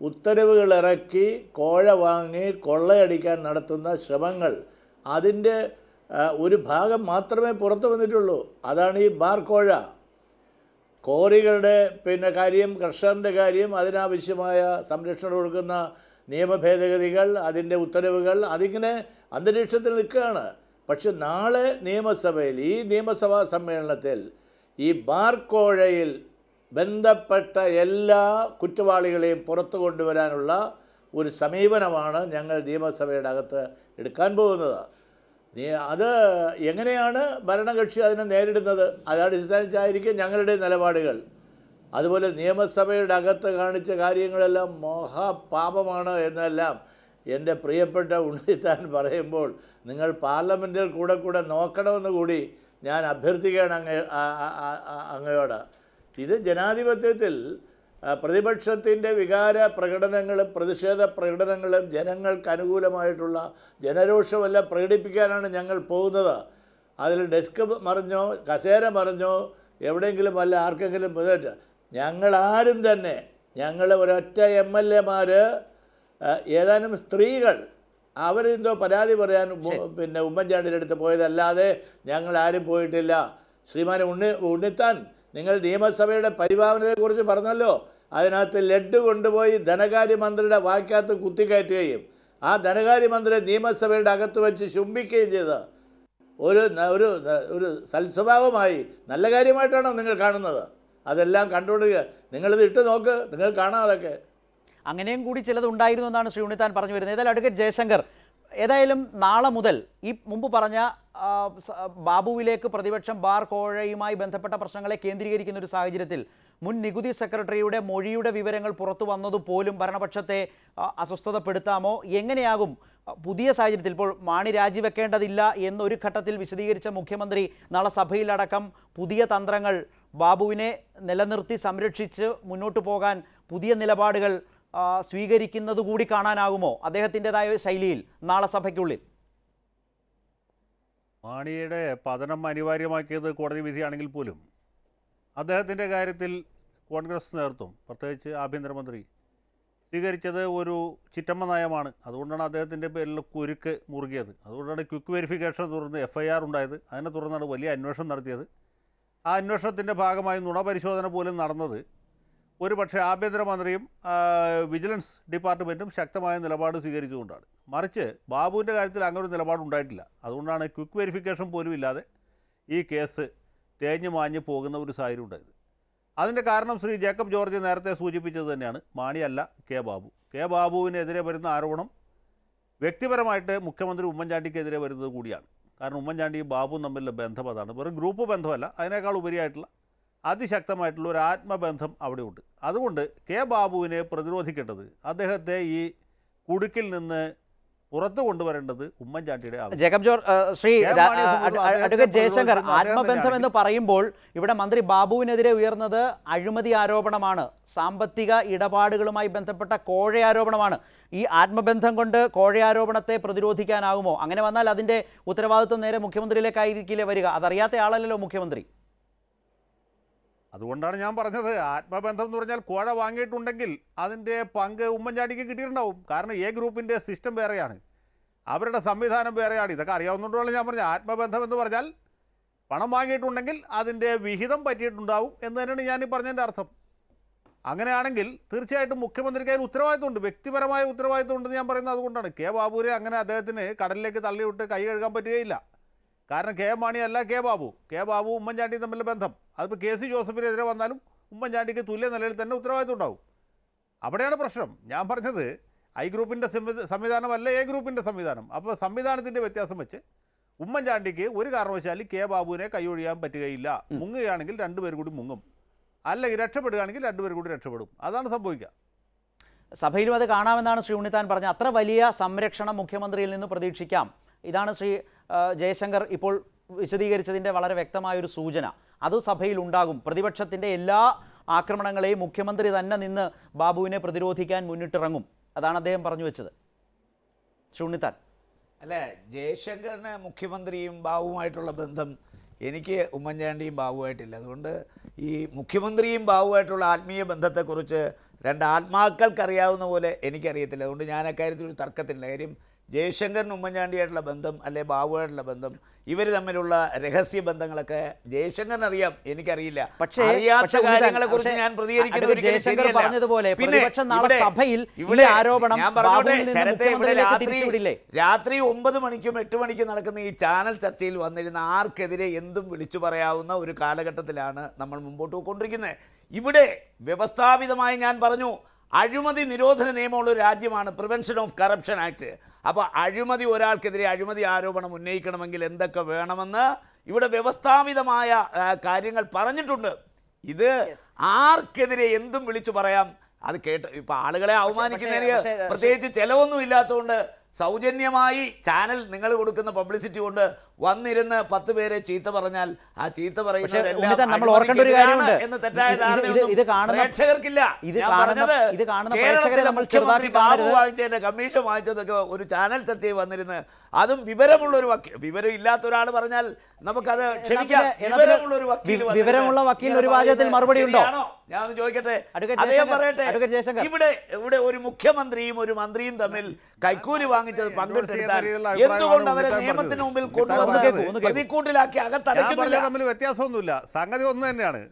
ഉത്തരവുകൾ ഇറക്കി കോഴ വാങ്ങി കൊള്ളയടിക്കാൻ നടത്തുന്ന ശ്രമങ്ങൾ അതിന്റെ ഒരു ഭാഗം മാത്രമേ പുറത്തു വന്നിട്ടുള്ളൂ. അതാണ് ഈ ബാർ കോഴ. കോറികളുടെ പിന്നെ കാര്യം കർഷകരുടെ കാര്യം അതിനാവശ്യമായ സംരക്ഷണം കൊടുക്കുന്ന നിയമ ഭേദഗതികൾ അതിന്റെ ഉത്തരവുകൾ അതിങ്ങനെ അന്തരീക്ഷത്തിൽ നിൽക്കുകയാണ്. പക്ഷെ നാളെ നിയമസഭയിൽ ഈ നിയമസഭാ സമ്മേളനത്തിൽ ഈ ബാർ കോഴയിൽ ബന്ധപ്പെട്ട എല്ലാ കുറ്റവാളികളെയും പുറത്തു കൊണ്ടുവരാനുള്ള ഒരു സമീപനമാണ് ഞങ്ങൾ നിയമസഭയുടെ അകത്ത് എടുക്കാൻ പോകുന്നത്. അത് എങ്ങനെയാണ് ഭരണകക്ഷി അതിനെ നേരിടുന്നത്? അതടിസ്ഥാനിച്ചായിരിക്കും ഞങ്ങളുടെ നിലപാടുകൾ. അതുപോലെ നിയമസഭയുടെ അകത്ത് കാണിച്ച കാര്യങ്ങളെല്ലാം മഹാപാപമാണ് എന്നെല്ലാം എന്റെ പ്രിയപ്പെട്ട ഉണ്ണിത്താൻ പറയുമ്പോൾ നിങ്ങൾ പാർലമെന്റിൽ കൂടെ കൂടെ നോക്കണമെന്ന് കൂടി ഞാൻ അഭ്യർത്ഥിക്കുകയാണ് അങ്ങയോട്. ഇത് ജനാധിപത്യത്തിൽ പ്രതിപക്ഷത്തിന്റെ വികാര പ്രകടനങ്ങളും പ്രതിഷേധ പ്രകടനങ്ങളും ജനങ്ങൾക്ക് അനുകൂലമായിട്ടുള്ള ജനരോഷമെല്ലാം പ്രകടിപ്പിക്കാനാണ് ഞങ്ങൾ പോകുന്നത്. അതിൽ ഡെസ്ക് മറിഞ്ഞോ കസേര മറിഞ്ഞോ എവിടെയെങ്കിലും അല്ല ആർക്കെങ്കിലും മുതൽ ഞങ്ങളാരും തന്നെ ഞങ്ങൾ ഒരൊറ്റ എം എൽ എമാർ ഏതാനും സ്ത്രീകൾ അവരെന്തോ പരാതി പറയാൻ പിന്നെ ഉമ്മൻചാണ്ടിയുടെ അടുത്ത് പോയതല്ലാതെ ഞങ്ങൾ ആരും പോയിട്ടില്ല. ശ്രീമാൻ ഉണ്ണി ഉണ്ണിത്താൻ നിങ്ങൾ നിയമസഭയുടെ പരിപാലനത്തെക്കുറിച്ച് പറഞ്ഞല്ലോ. അതിനകത്ത് ലഡ് കൊണ്ടുപോയി ധനകാര്യമന്ത്രിയുടെ വാക്കകത്ത് കുത്തിക്കയറ്റുകയും ആ ധനകാര്യമന്ത്രി നിയമസഭയുടെ അകത്ത് വെച്ച് ചുംബിക്കുകയും ചെയ്ത ഒരു ഒരു ഒരു സൽസ്വഭാവമായി നല്ല കാര്യമായിട്ടാണോ നിങ്ങൾ കാണുന്നത്? അതെല്ലാം കണ്ടുകൊണ്ടിരിക്കുക നിങ്ങളിത് ഇട്ട് നോക്ക്. നിങ്ങൾ കാണാം അതൊക്കെ. അങ്ങനെയും കൂടി ചിലത് ഉണ്ടായിരുന്നു എന്നാണ് ശ്രീ ഉണ്ണിത്താൻ പറഞ്ഞു വരുന്നത്. ഏതായാലും അഡ്വക്കേറ്റ് ജയശങ്കർ ഏതായാലും നാളെ മുതൽ ഈ മുമ്പ് പറഞ്ഞ ബാബുവിലേക്ക് പ്രതിപക്ഷം ബാർ കോഴയുമായി ബന്ധപ്പെട്ട പ്രശ്നങ്ങളെ കേന്ദ്രീകരിക്കുന്ന ഒരു സാഹചര്യത്തിൽ മുൻ നികുതി സെക്രട്ടറിയുടെ മൊഴിയുടെ വിവരങ്ങൾ പുറത്തു വന്നതുപോലും ഭരണപക്ഷത്തെ അസ്വസ്ഥതപ്പെടുത്താമോ? എങ്ങനെയാകും? പുതിയ സാഹചര്യത്തിൽ ഇപ്പോൾ മാണി രാജിവെക്കേണ്ടതില്ല എന്നൊരു ഘട്ടത്തിൽ വിശദീകരിച്ച മുഖ്യമന്ത്രി നാളെ സഭയിലടക്കം പുതിയ തന്ത്രങ്ങൾ ബാബുവിനെ നിലനിർത്തി സംരക്ഷിച്ച് മുന്നോട്ടു പോകാൻ പുതിയ നിലപാടുകൾ സ്വീകരിക്കുന്നത് കൂടി കാണാനാകുമോ അദ്ദേഹത്തിന്റെതായ ശൈലിയിൽ നാളെ സഭയ്ക്കുള്ളിൽ? മാണിയുടെ പതനം അനിവാര്യമാക്കിയത് കോടതി വിധിയാണെങ്കിൽ പോലും അദ്ദേഹത്തിന്റെ കാര്യത്തിൽ കോൺഗ്രസ് നേതൃത്വം പ്രത്യേകിച്ച് ആഭ്യന്തരമന്ത്രി സ്വീകരിച്ചത് ഒരു ചിറ്റമ്മ നയമാണ്. അതുകൊണ്ടാണ് അദ്ദേഹത്തിന്റെ പേരിൽ കുരുക്ക് മുറുകിയത്. അതുകൊണ്ടാണ് ക്വിക്ക് വെരിഫിക്കേഷൻ തുടർന്ന് എഫ് ഐ ആർ ഉണ്ടായത്. അതിനെ തുടർന്നാണ് വലിയ അന്വേഷണം നടത്തിയത്. ആ അന്വേഷണത്തിന്റെ ഭാഗമായി നുണപരിശോധന പോലും നടന്നത് ഒരു പക്ഷേ ആഭ്യന്തരമന്ത്രിയും വിജിലൻസ് ഡിപ്പാർട്ട്മെന്റും ശക്തമായ നിലപാട് സ്വീകരിച്ചുകൊണ്ടാണ്. മറിച്ച് ബാബുവിന്റെ കാര്യത്തിൽ അങ്ങനെ ഒരു നിലപാട് ഉണ്ടായിട്ടില്ല. അതുകൊണ്ടാണ് ക്വിക്ക് വെരിഫിക്കേഷൻ പോലും ഇല്ലാതെ ഈ കേസ് തേഞ്ഞു മാഞ്ഞ് പോകുന്ന ഒരു സാഹചര്യം ഉണ്ടായത്. അതിന്റെ കാരണം ശ്രീ ജേക്കബ് ജോർജ് നേരത്തെ സൂചിപ്പിച്ചത് തന്നെയാണ്. മാണിയല്ല കെ ബാബു. കെ ബാബുവിനെതിരെ വരുന്ന ആരോപണം വ്യക്തിപരമായിട്ട് മുഖ്യമന്ത്രി ഉമ്മൻചാണ്ടിക്കെതിരെ വരുന്നത് കൂടിയാണ്. കാരണം ഉമ്മൻചാണ്ടിയും ബാബുവും തമ്മിലുള്ള ബന്ധം അതാണ്. വെറും ഗ്രൂപ്പ് ബന്ധമല്ല. അതിനേക്കാൾ ഉപരിയായിട്ടുള്ള അതിശക്തമായിട്ടുള്ള ഒരു ആത്മബന്ധം അവിടെയുണ്ട്. അതുകൊണ്ട് കെ ബാബുവിനെ പ്രതിരോധിക്കേണ്ടത് അദ്ദേഹത്തെ ഈ കുടുക്കിൽ നിന്ന് പുറത്തു കൊണ്ടുവരേണ്ടത് ഉമ്മൻചാണ്ടിയുടെ ജഗബ് ജേക്കബ് ജോർ ശ്രീ അഡ്വക്കേറ്റ് ജയശങ്കർ ആത്മബന്ധം എന്ന് പറയുമ്പോൾ ഇവിടെ മന്ത്രി ബാബുവിനെതിരെ ഉയർന്നത് അഴിമതി ആരോപണമാണ് സാമ്പത്തിക ഇടപാടുകളുമായി ബന്ധപ്പെട്ട കോഴയാരോപണമാണ് ഈ ആത്മബന്ധം കൊണ്ട് കോഴയാരോപണത്തെ പ്രതിരോധിക്കാനാകുമോ? അങ്ങനെ വന്നാൽ അതിന്റെ ഉത്തരവാദിത്വം നേരെ മുഖ്യമന്ത്രിയിലേക്കായിരിക്കില്ലേ വരിക? അതറിയാത്ത ആളല്ലല്ലോ മുഖ്യമന്ത്രി. അതുകൊണ്ടാണ് ഞാൻ പറഞ്ഞത്. ആത്മബന്ധം എന്ന് പറഞ്ഞാൽ കോഴ വാങ്ങിയിട്ടുണ്ടെങ്കിൽ അതിന്റെ പങ്ക് ഉമ്മൻചാണ്ടിക്ക് കിട്ടിയിട്ടുണ്ടാവും. കാരണം എ ഗ്രൂപ്പിന്റെ സിസ്റ്റം വേറെയാണ്. അവരുടെ സംവിധാനം വേറെയാണ്. ഇതൊക്കെ അറിയാവുന്നതുകൊണ്ടാണ് ഞാൻ പറഞ്ഞത്. ആത്മബന്ധം എന്ന് പറഞ്ഞാൽ പണം വാങ്ങിയിട്ടുണ്ടെങ്കിൽ അതിന്റെ വിഹിതം പറ്റിയിട്ടുണ്ടാവും എന്ന് തന്നെയാണ് ഞാൻ ഈ പറഞ്ഞതിന്റെ അർത്ഥം. അങ്ങനെയാണെങ്കിൽ തീർച്ചയായിട്ടും മുഖ്യമന്ത്രിക്ക് അതിന് ഉത്തരവാദിത്തമുണ്ട് വ്യക്തിപരമായ ഉത്തരവാദിത്തം ഉണ്ടെന്ന് ഞാൻ പറയുന്നത് അതുകൊണ്ടാണ്. കെ ബാബുരെ അങ്ങനെ അദ്ദേഹത്തിന് കടലിലേക്ക് തള്ളിവിട്ട് കൈ കഴുകാൻ പറ്റുകയില്ല. കാരണം കെ മാണി അല്ല കെ ബാബു. കെ ബാബു ഉമ്മൻചാണ്ടി തമ്മിലുള്ള ബന്ധം. അതിപ്പോൾ കെ സി ജോസഫിനെതിരെ വന്നാലും ഉമ്മൻചാണ്ടിക്ക് തുല്യ നിലയിൽ തന്നെ ഉത്തരവാദിത്വം ഉണ്ടാവും. അവിടെയാണ് പ്രശ്നം. ഞാൻ പറഞ്ഞത് ഐ ഗ്രൂപ്പിന്റെ സംവിധാനം സംവിധാനമല്ല എ ഗ്രൂപ്പിന്റെ സംവിധാനം. അപ്പോൾ സംവിധാനത്തിന്റെ വ്യത്യാസം വെച്ച് ഉമ്മൻചാണ്ടിക്ക് ഒരു കാരണവശാലും കെ ബാബുവിനെ കൈയൊഴിയാൻ പറ്റുകയില്ല. മുങ്ങുകയാണെങ്കിൽ രണ്ടുപേരും കൂടി മുങ്ങും. അല്ലെങ്കിൽ രക്ഷപ്പെടുകയാണെങ്കിൽ രണ്ടുപേരും കൂടി രക്ഷപ്പെടും. അതാണ് സംഭവിക്കുക. സഭയിലും അത് കാണാമെന്നാണ് ശ്രീ ഉണ്ണിത്താൻ പറഞ്ഞത്. അത്ര വലിയ സംരക്ഷണം മുഖ്യമന്ത്രിയിൽ നിന്ന് പ്രതീക്ഷിക്കാം. ഇതാണ് ശ്രീ ജയശങ്കർ ഇപ്പോൾ വിശദീകരിച്ചതിന്റെ വളരെ വ്യക്തമായൊരു സൂചന. അത് സഭയിൽ ഉണ്ടാകും. പ്രതിപക്ഷത്തിന്റെ എല്ലാ ആക്രമണങ്ങളെയും മുഖ്യമന്ത്രി തന്നെ നിന്ന് ബാബുവിനെ പ്രതിരോധിക്കാൻ മുന്നിട്ടിറങ്ങും. അതാണ് അദ്ദേഹം പറഞ്ഞു വെച്ചത്. ശ്രീ ഉണ്ണിത്താൻ അല്ല ജയശങ്കറിന് മുഖ്യമന്ത്രിയും ബാബുവുമായിട്ടുള്ള ബന്ധം എനിക്ക് ഉമ്മൻചാണ്ടിയും ബാബുവായിട്ടില്ല. അതുകൊണ്ട് ഈ മുഖ്യമന്ത്രിയും ബാബുവായിട്ടുള്ള ആത്മീയ ബന്ധത്തെക്കുറിച്ച് രണ്ട് ആത്മാക്കൾക്കറിയാവുന്ന പോലെ എനിക്കറിയത്തില്ല. അതുകൊണ്ട് ഞാൻ അക്കാര്യത്തിൽ ഒരു തർക്കത്തിനില്ല. കാര്യം ജയശങ്കറിന് ഉമ്മൻചാണ്ടിയായിട്ടുള്ള ബന്ധം അല്ലെ ബാബുവായിട്ടുള്ള ബന്ധം ഇവർ തമ്മിലുള്ള രഹസ്യ ബന്ധങ്ങളൊക്കെ ജയശങ്കറിന് അറിയാം എനിക്കറിയില്ല. പക്ഷേ അറിയാത്ത കാര്യങ്ങളെ കുറിച്ച് ഞാൻ പ്രതികരിക്കുന്നത് പിന്നെ സഭയിൽ ഇവിടെ ആരോപണം ഞാൻ പറഞ്ഞോട്ടെ ശരത്തെ ഇവിടെ? രാത്രി ഒമ്പത് മണിക്കും എട്ട് മണിക്കും നടക്കുന്ന ഈ ചാനൽ ചർച്ചയിൽ വന്നിരുന്ന ആർക്കെതിരെ എന്തും വിളിച്ചു പറയാവുന്ന ഒരു കാലഘട്ടത്തിലാണ് നമ്മൾ മുമ്പോട്ട് പോയിക്കൊണ്ടിരിക്കുന്നത്. ഇവിടെ വ്യവസ്ഥാപിതമായി ഞാൻ പറഞ്ഞു അഴിമതി നിരോധന നിയമമുള്ള ഒരു രാജ്യമാണ് പ്രിവെൻഷൻ ഓഫ് കറപ്ഷൻ ആക്ട് അപ്പോൾ അഴിമതി ഒരാൾക്കെതിരെ അഴിമതി ആരോപണം ഉന്നയിക്കണമെങ്കിൽ എന്തൊക്കെ വേണമെന്ന് ഇവിടെ വ്യവസ്ഥാപിതമായ കാര്യങ്ങൾ പറഞ്ഞിട്ടുണ്ട്. ഇത് ആർക്കെതിരെ എന്തും വിളിച്ചു പറയാം. അത് കേട്ട് ഇപ്പൊ ആളുകളെ അവമാനിക്കുന്നതിന് പ്രത്യേകിച്ച് ചെലവൊന്നും ഇല്ലാത്തതുകൊണ്ട് സൗജന്യമായി ചാനൽ നിങ്ങൾ കൊടുക്കുന്ന പബ്ലിസിറ്റി കൊണ്ട് വന്നിരുന്ന് പത്ത് പേരെ ചീത്ത പറഞ്ഞാൽ ആ ചീത്ത പ്രേക്ഷകർക്കില്ല. മുഖ്യമന്ത്രി ബാബു വാങ്ങിച്ചതിന്റെ കമ്മീഷൻ വാങ്ങിച്ചതൊക്കെ ഒരു ചാനൽ ചർച്ചയിൽ വന്നിരുന്ന് അതും വിവരമുള്ള ഒരു വക്കീൽ വിവരം ഇല്ലാത്ത ഒരാൾ പറഞ്ഞാൽ നമുക്കത് ക്ഷമിക്കാം. വിവരമുള്ള ഒരു വക്കീൽ വിവരമുള്ള ഒരു വാചകത്തിൽ മറുപടി ഉണ്ടോ? ഞാൻ ചോദിക്കട്ടെ? അദ്ദേഹം പറയട്ടെ. ഇവിടെ ഇവിടെ ഒരു മുഖ്യമന്ത്രിയും ഒരു മന്ത്രിയും തമ്മിൽ കൈക്കൂലി വാങ്ങിച്ചത് പങ്കിട്ടെടുത്താൽ എന്തുകൊണ്ട് അവരെ നിയമത്തിന് മുമ്പിൽ. കൊണ്ടുവന്ന് പ്രതിക്കൂട്ടിലാക്കി അകത്തടയ്ക്കുന്നില്ല തമ്മിൽ വ്യത്യാസമൊന്നുമില്ല. സംഗതി ഒന്ന് തന്നെയാണ്.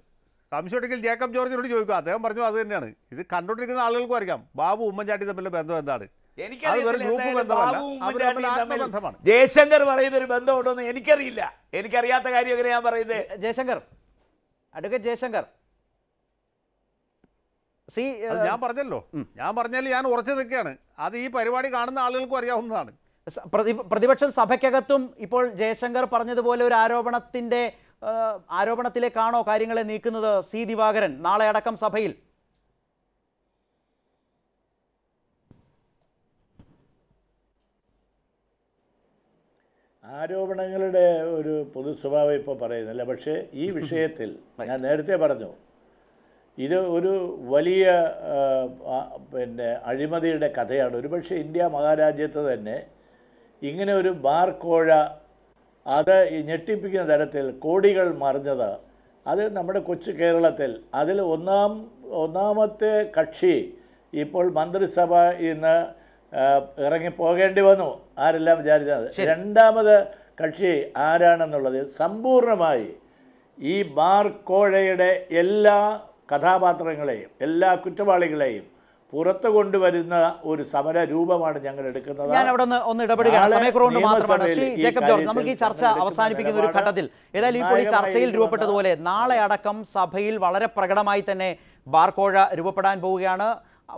സംശയമുണ്ടെങ്കിൽ ജേക്കബ് ജോർജിനോട് ചോദിക്കും. അദ്ദേഹം പറഞ്ഞു അത് തന്നെയാണ്. ഇത് കണ്ടുകൊണ്ടിരിക്കുന്ന ആളുകൾക്കും അറിയാം. ബാബു ഉമ്മൻചാണ്ടി തമ്മിലുള്ള ബന്ധം എന്താണ്? ജയശങ്കർ പറയുന്ന ഒരു ബന്ധമുണ്ടോ എന്ന് എനിക്കറിയില്ല. എനിക്കറിയാത്ത കാര്യം എങ്ങനെയാ ഞാൻ പറയുന്നത്? ജയശങ്കർ. അഡ്വക്കേറ്റ് ജയശങ്കർ. സി ഞാൻ പറഞ്ഞല്ലോ. ഞാൻ പറഞ്ഞാൽ ഞാൻ ഉറച്ചു നിൽക്കുകയാണ്. അത് ഈ പരിപാടി കാണുന്ന ആളുകൾക്കും അറിയാവുന്നതാണ്. പ്രതിപക്ഷം സഭയ്ക്കകത്തും ഇപ്പോൾ ജയശങ്കർ പറഞ്ഞതുപോലെ ഒരു ആരോപണത്തിന്റെ ആരോപണത്തിലേക്കാണോ കാര്യങ്ങളെ നീക്കുന്നത് സി ദിവാകരൻ നാളെ അടക്കം സഭയിൽ? ആരോപണങ്ങളുടെ ഒരു പൊതു സ്വഭാവം ഇപ്പോൾ പറയുന്നില്ല. പക്ഷേ ഈ *laughs* വിഷയത്തിൽ ഞാൻ നേരത്തെ പറഞ്ഞു ഇത് ഒരു വലിയ പിന്നെ അഴിമതിയുടെ കഥയാണ്. ഒരുപക്ഷെ ഇന്ത്യ മഹാരാജ്യത്ത് തന്നെ ഇങ്ങനെ ഒരു ബാർ കോഴ അത് ഞെട്ടിപ്പിക്കുന്ന തരത്തിൽ കോടികൾ മറിഞ്ഞത് അത് നമ്മുടെ കൊച്ചു കേരളത്തിൽ. അതിൽ ഒന്നാം ഒന്നാമത്തെ കക്ഷി ഇപ്പോൾ മന്ത്രിസഭ ഇന്ന് ഇറങ്ങിപ്പോകേണ്ടി ഇറങ്ങി പോകേണ്ടി വന്നു. ആരെല്ലാം വിചാരിച്ചത് രണ്ടാമത് കക്ഷി ആരാണെന്നുള്ളത് സമ്പൂർണമായി ഈ ബാർ കോഴയുടെ എല്ലാ കഥാപാത്രങ്ങളെയും എല്ലാ കുറ്റവാളികളെയും പുറത്തു കൊണ്ടുവരുന്ന ഒരു സമര രൂപമാണ് ഞങ്ങൾ എടുക്കുന്നത്. ഞാൻ അവിടെ ഒന്ന് ഒന്ന് ഇടപെടുകയാണ് സമയക്കുറവുകൊണ്ട് മാത്രമാണ്. ശ്രീ ജേക്കബ് ജോർജ് നമുക്ക് ഈ ചർച്ച അവസാനിപ്പിക്കുന്ന ഒരു ഘട്ടത്തിൽ. ഏതായാലും ഇപ്പോൾ ഈ ചർച്ചയിൽ രൂപപ്പെട്ടതുപോലെ നാളെ അടക്കം സഭയിൽ വളരെ പ്രകടമായി തന്നെ ബാർക്കോഴ രൂപപ്പെടാൻ പോവുകയാണ്.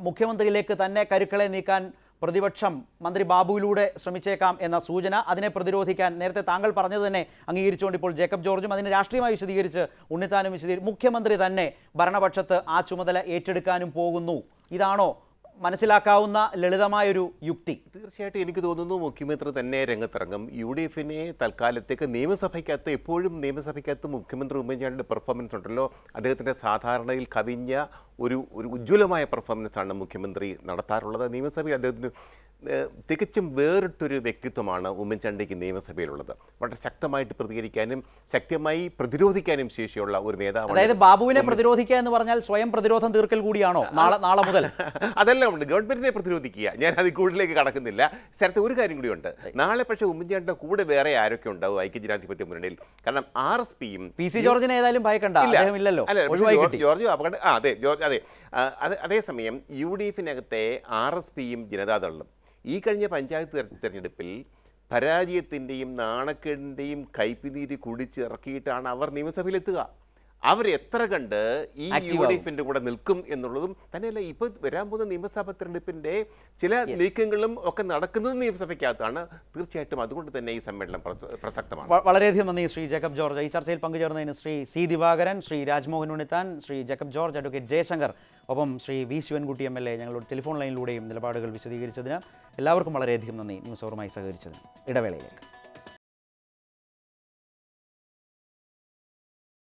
മുഖ്യമന്ത്രിയിലേക്ക് തന്നെ കരുക്കളെ നീക്കാൻ പ്രതിപക്ഷം മന്ത്രി ബാബുവിലൂടെ ശ്രമിച്ചേക്കാം എന്ന സൂചന അതിനെ പ്രതിരോധിക്കാൻ നേരത്തെ താങ്കൾ പറഞ്ഞത് തന്നെ അംഗീകരിച്ചുകൊണ്ട് ഇപ്പോൾ ജേക്കബ് ജോർജും അതിനെ രാഷ്ട്രീയമായി വിശദീകരിച്ച് ഉണ്ണിത്താനും വിശദീകരിച്ച് മുഖ്യമന്ത്രി തന്നെ ഭരണപക്ഷത്ത് ആ ചുമതല ഏറ്റെടുക്കാനും പോകുന്നു. ഇതാണോ മനസ്സിലാക്കാവുന്ന ലളിതമായൊരു യുക്തി. തീർച്ചയായിട്ടും എനിക്ക് തോന്നുന്നു മുഖ്യമന്ത്രി തന്നെ രംഗത്തിറങ്ങും. യു ഡി എഫിനെ തൽക്കാലത്തേക്ക് നിയമസഭയ്ക്കകത്ത് എപ്പോഴും നിയമസഭയ്ക്കകത്ത് മുഖ്യമന്ത്രി ഉമ്മൻചാണ്ടിയുടെ പെർഫോമൻസ് ഉണ്ടല്ലോ. അദ്ദേഹത്തിന്റെ സാധാരണയിൽ കവിഞ്ഞ ഒരു ഒരു ഉജ്ജ്വലമായ പെർഫോമൻസാണ് മുഖ്യമന്ത്രി നടത്താറുള്ളത്. നിയമസഭയിൽ അദ്ദേഹത്തിന് തികച്ചും വേറിട്ടൊരു വ്യക്തിത്വമാണ് ഉമ്മൻചാണ്ടിക്ക് നിയമസഭയിലുള്ളത്. വളരെ ശക്തമായിട്ട് പ്രതികരിക്കാനും ശക്തമായി പ്രതിരോധിക്കാനും ശേഷിയുള്ള ഒരു നേതാവ് അതായത് ബാബുവിനെ പ്രതിരോധിക്കുക എന്ന് പറഞ്ഞാൽ സ്വയം പ്രതിരോധം തീർക്കൽ കൂടിയാണോ? നാളെ നാളെ മുതൽ. *laughs* അതെല്ലാം ഉണ്ട്. ഗവൺമെന്റിനെ പ്രതിരോധിക്കുക. ഞാൻ അത് കൂടുതലേക്ക് കടക്കുന്നില്ല. സ്ഥലത്ത് ഒരു കാര്യം കൂടിയുണ്ട് നാളെ പക്ഷേ ഉമ്മൻചാണ്ടിയുടെ കൂടെ വേറെ ആരൊക്കെ ഉണ്ടാവും ഐക്യജനാധിപത്യ മുന്നണിയിൽ കാരണം ആർ എസ് പിയും പി സി ജോർജിനെ ഏതായാലും ഭയക്കണ്ട. ഇല്ല. ഇല്ലല്ലോ. ജോർജ് അപകട ആ അതെ ജോർജ് അത് അതേസമയം യു ഡി എഫിനകത്തെ ആർ എസ് പിയും ജനതാദളും ഈ കഴിഞ്ഞ പഞ്ചായത്ത് തിരഞ്ഞെടുപ്പിൽ പരാജയത്തിന്റെയും നാണക്കേടിന്റെയും കൈപ്പിനീര് കുടിച്ചിറക്കിയിട്ടാണ് അവർ നിയമസഭയിലെത്തുക. അവർ എത്ര കണ്ട് ഈ യു ഡി എഫിന്റെ കൂടെ നിൽക്കും എന്നുള്ളതും തന്നെയല്ല ഇപ്പൊ വരാൻ പോകുന്ന നിയമസഭാ തെരഞ്ഞെടുപ്പിന്റെ ചില നീക്കങ്ങളും ഒക്കെ നടക്കുന്നത് നിയമസഭയ്ക്കകത്താണ്. തീർച്ചയായിട്ടും അതുകൊണ്ട് തന്നെ ഈ സമ്മേളനം പ്രസക്തമാണ്. വളരെയധികം നന്ദി ശ്രീ ജേക്കബ് ജോർജ്. ഈ ചർച്ചയിൽ പങ്കുചേർന്നതിന് Shri C Divakaran Shri Rajmohan Unnithan Shri Jacob George advocate Jaishankar ഒപ്പം Shri V Sivankutty M L A ഞങ്ങളുടെ ടെലിഫോൺ ലൈനിലൂടെയും നിലപാടുകൾ വിശദീകരിച്ചതിന് എല്ലാവർക്കും വളരെയധികം നന്ദി. ന്യൂസ് ഓറുമായി സഹകരിച്ചതിന് ഇടവേളയിലേക്ക്.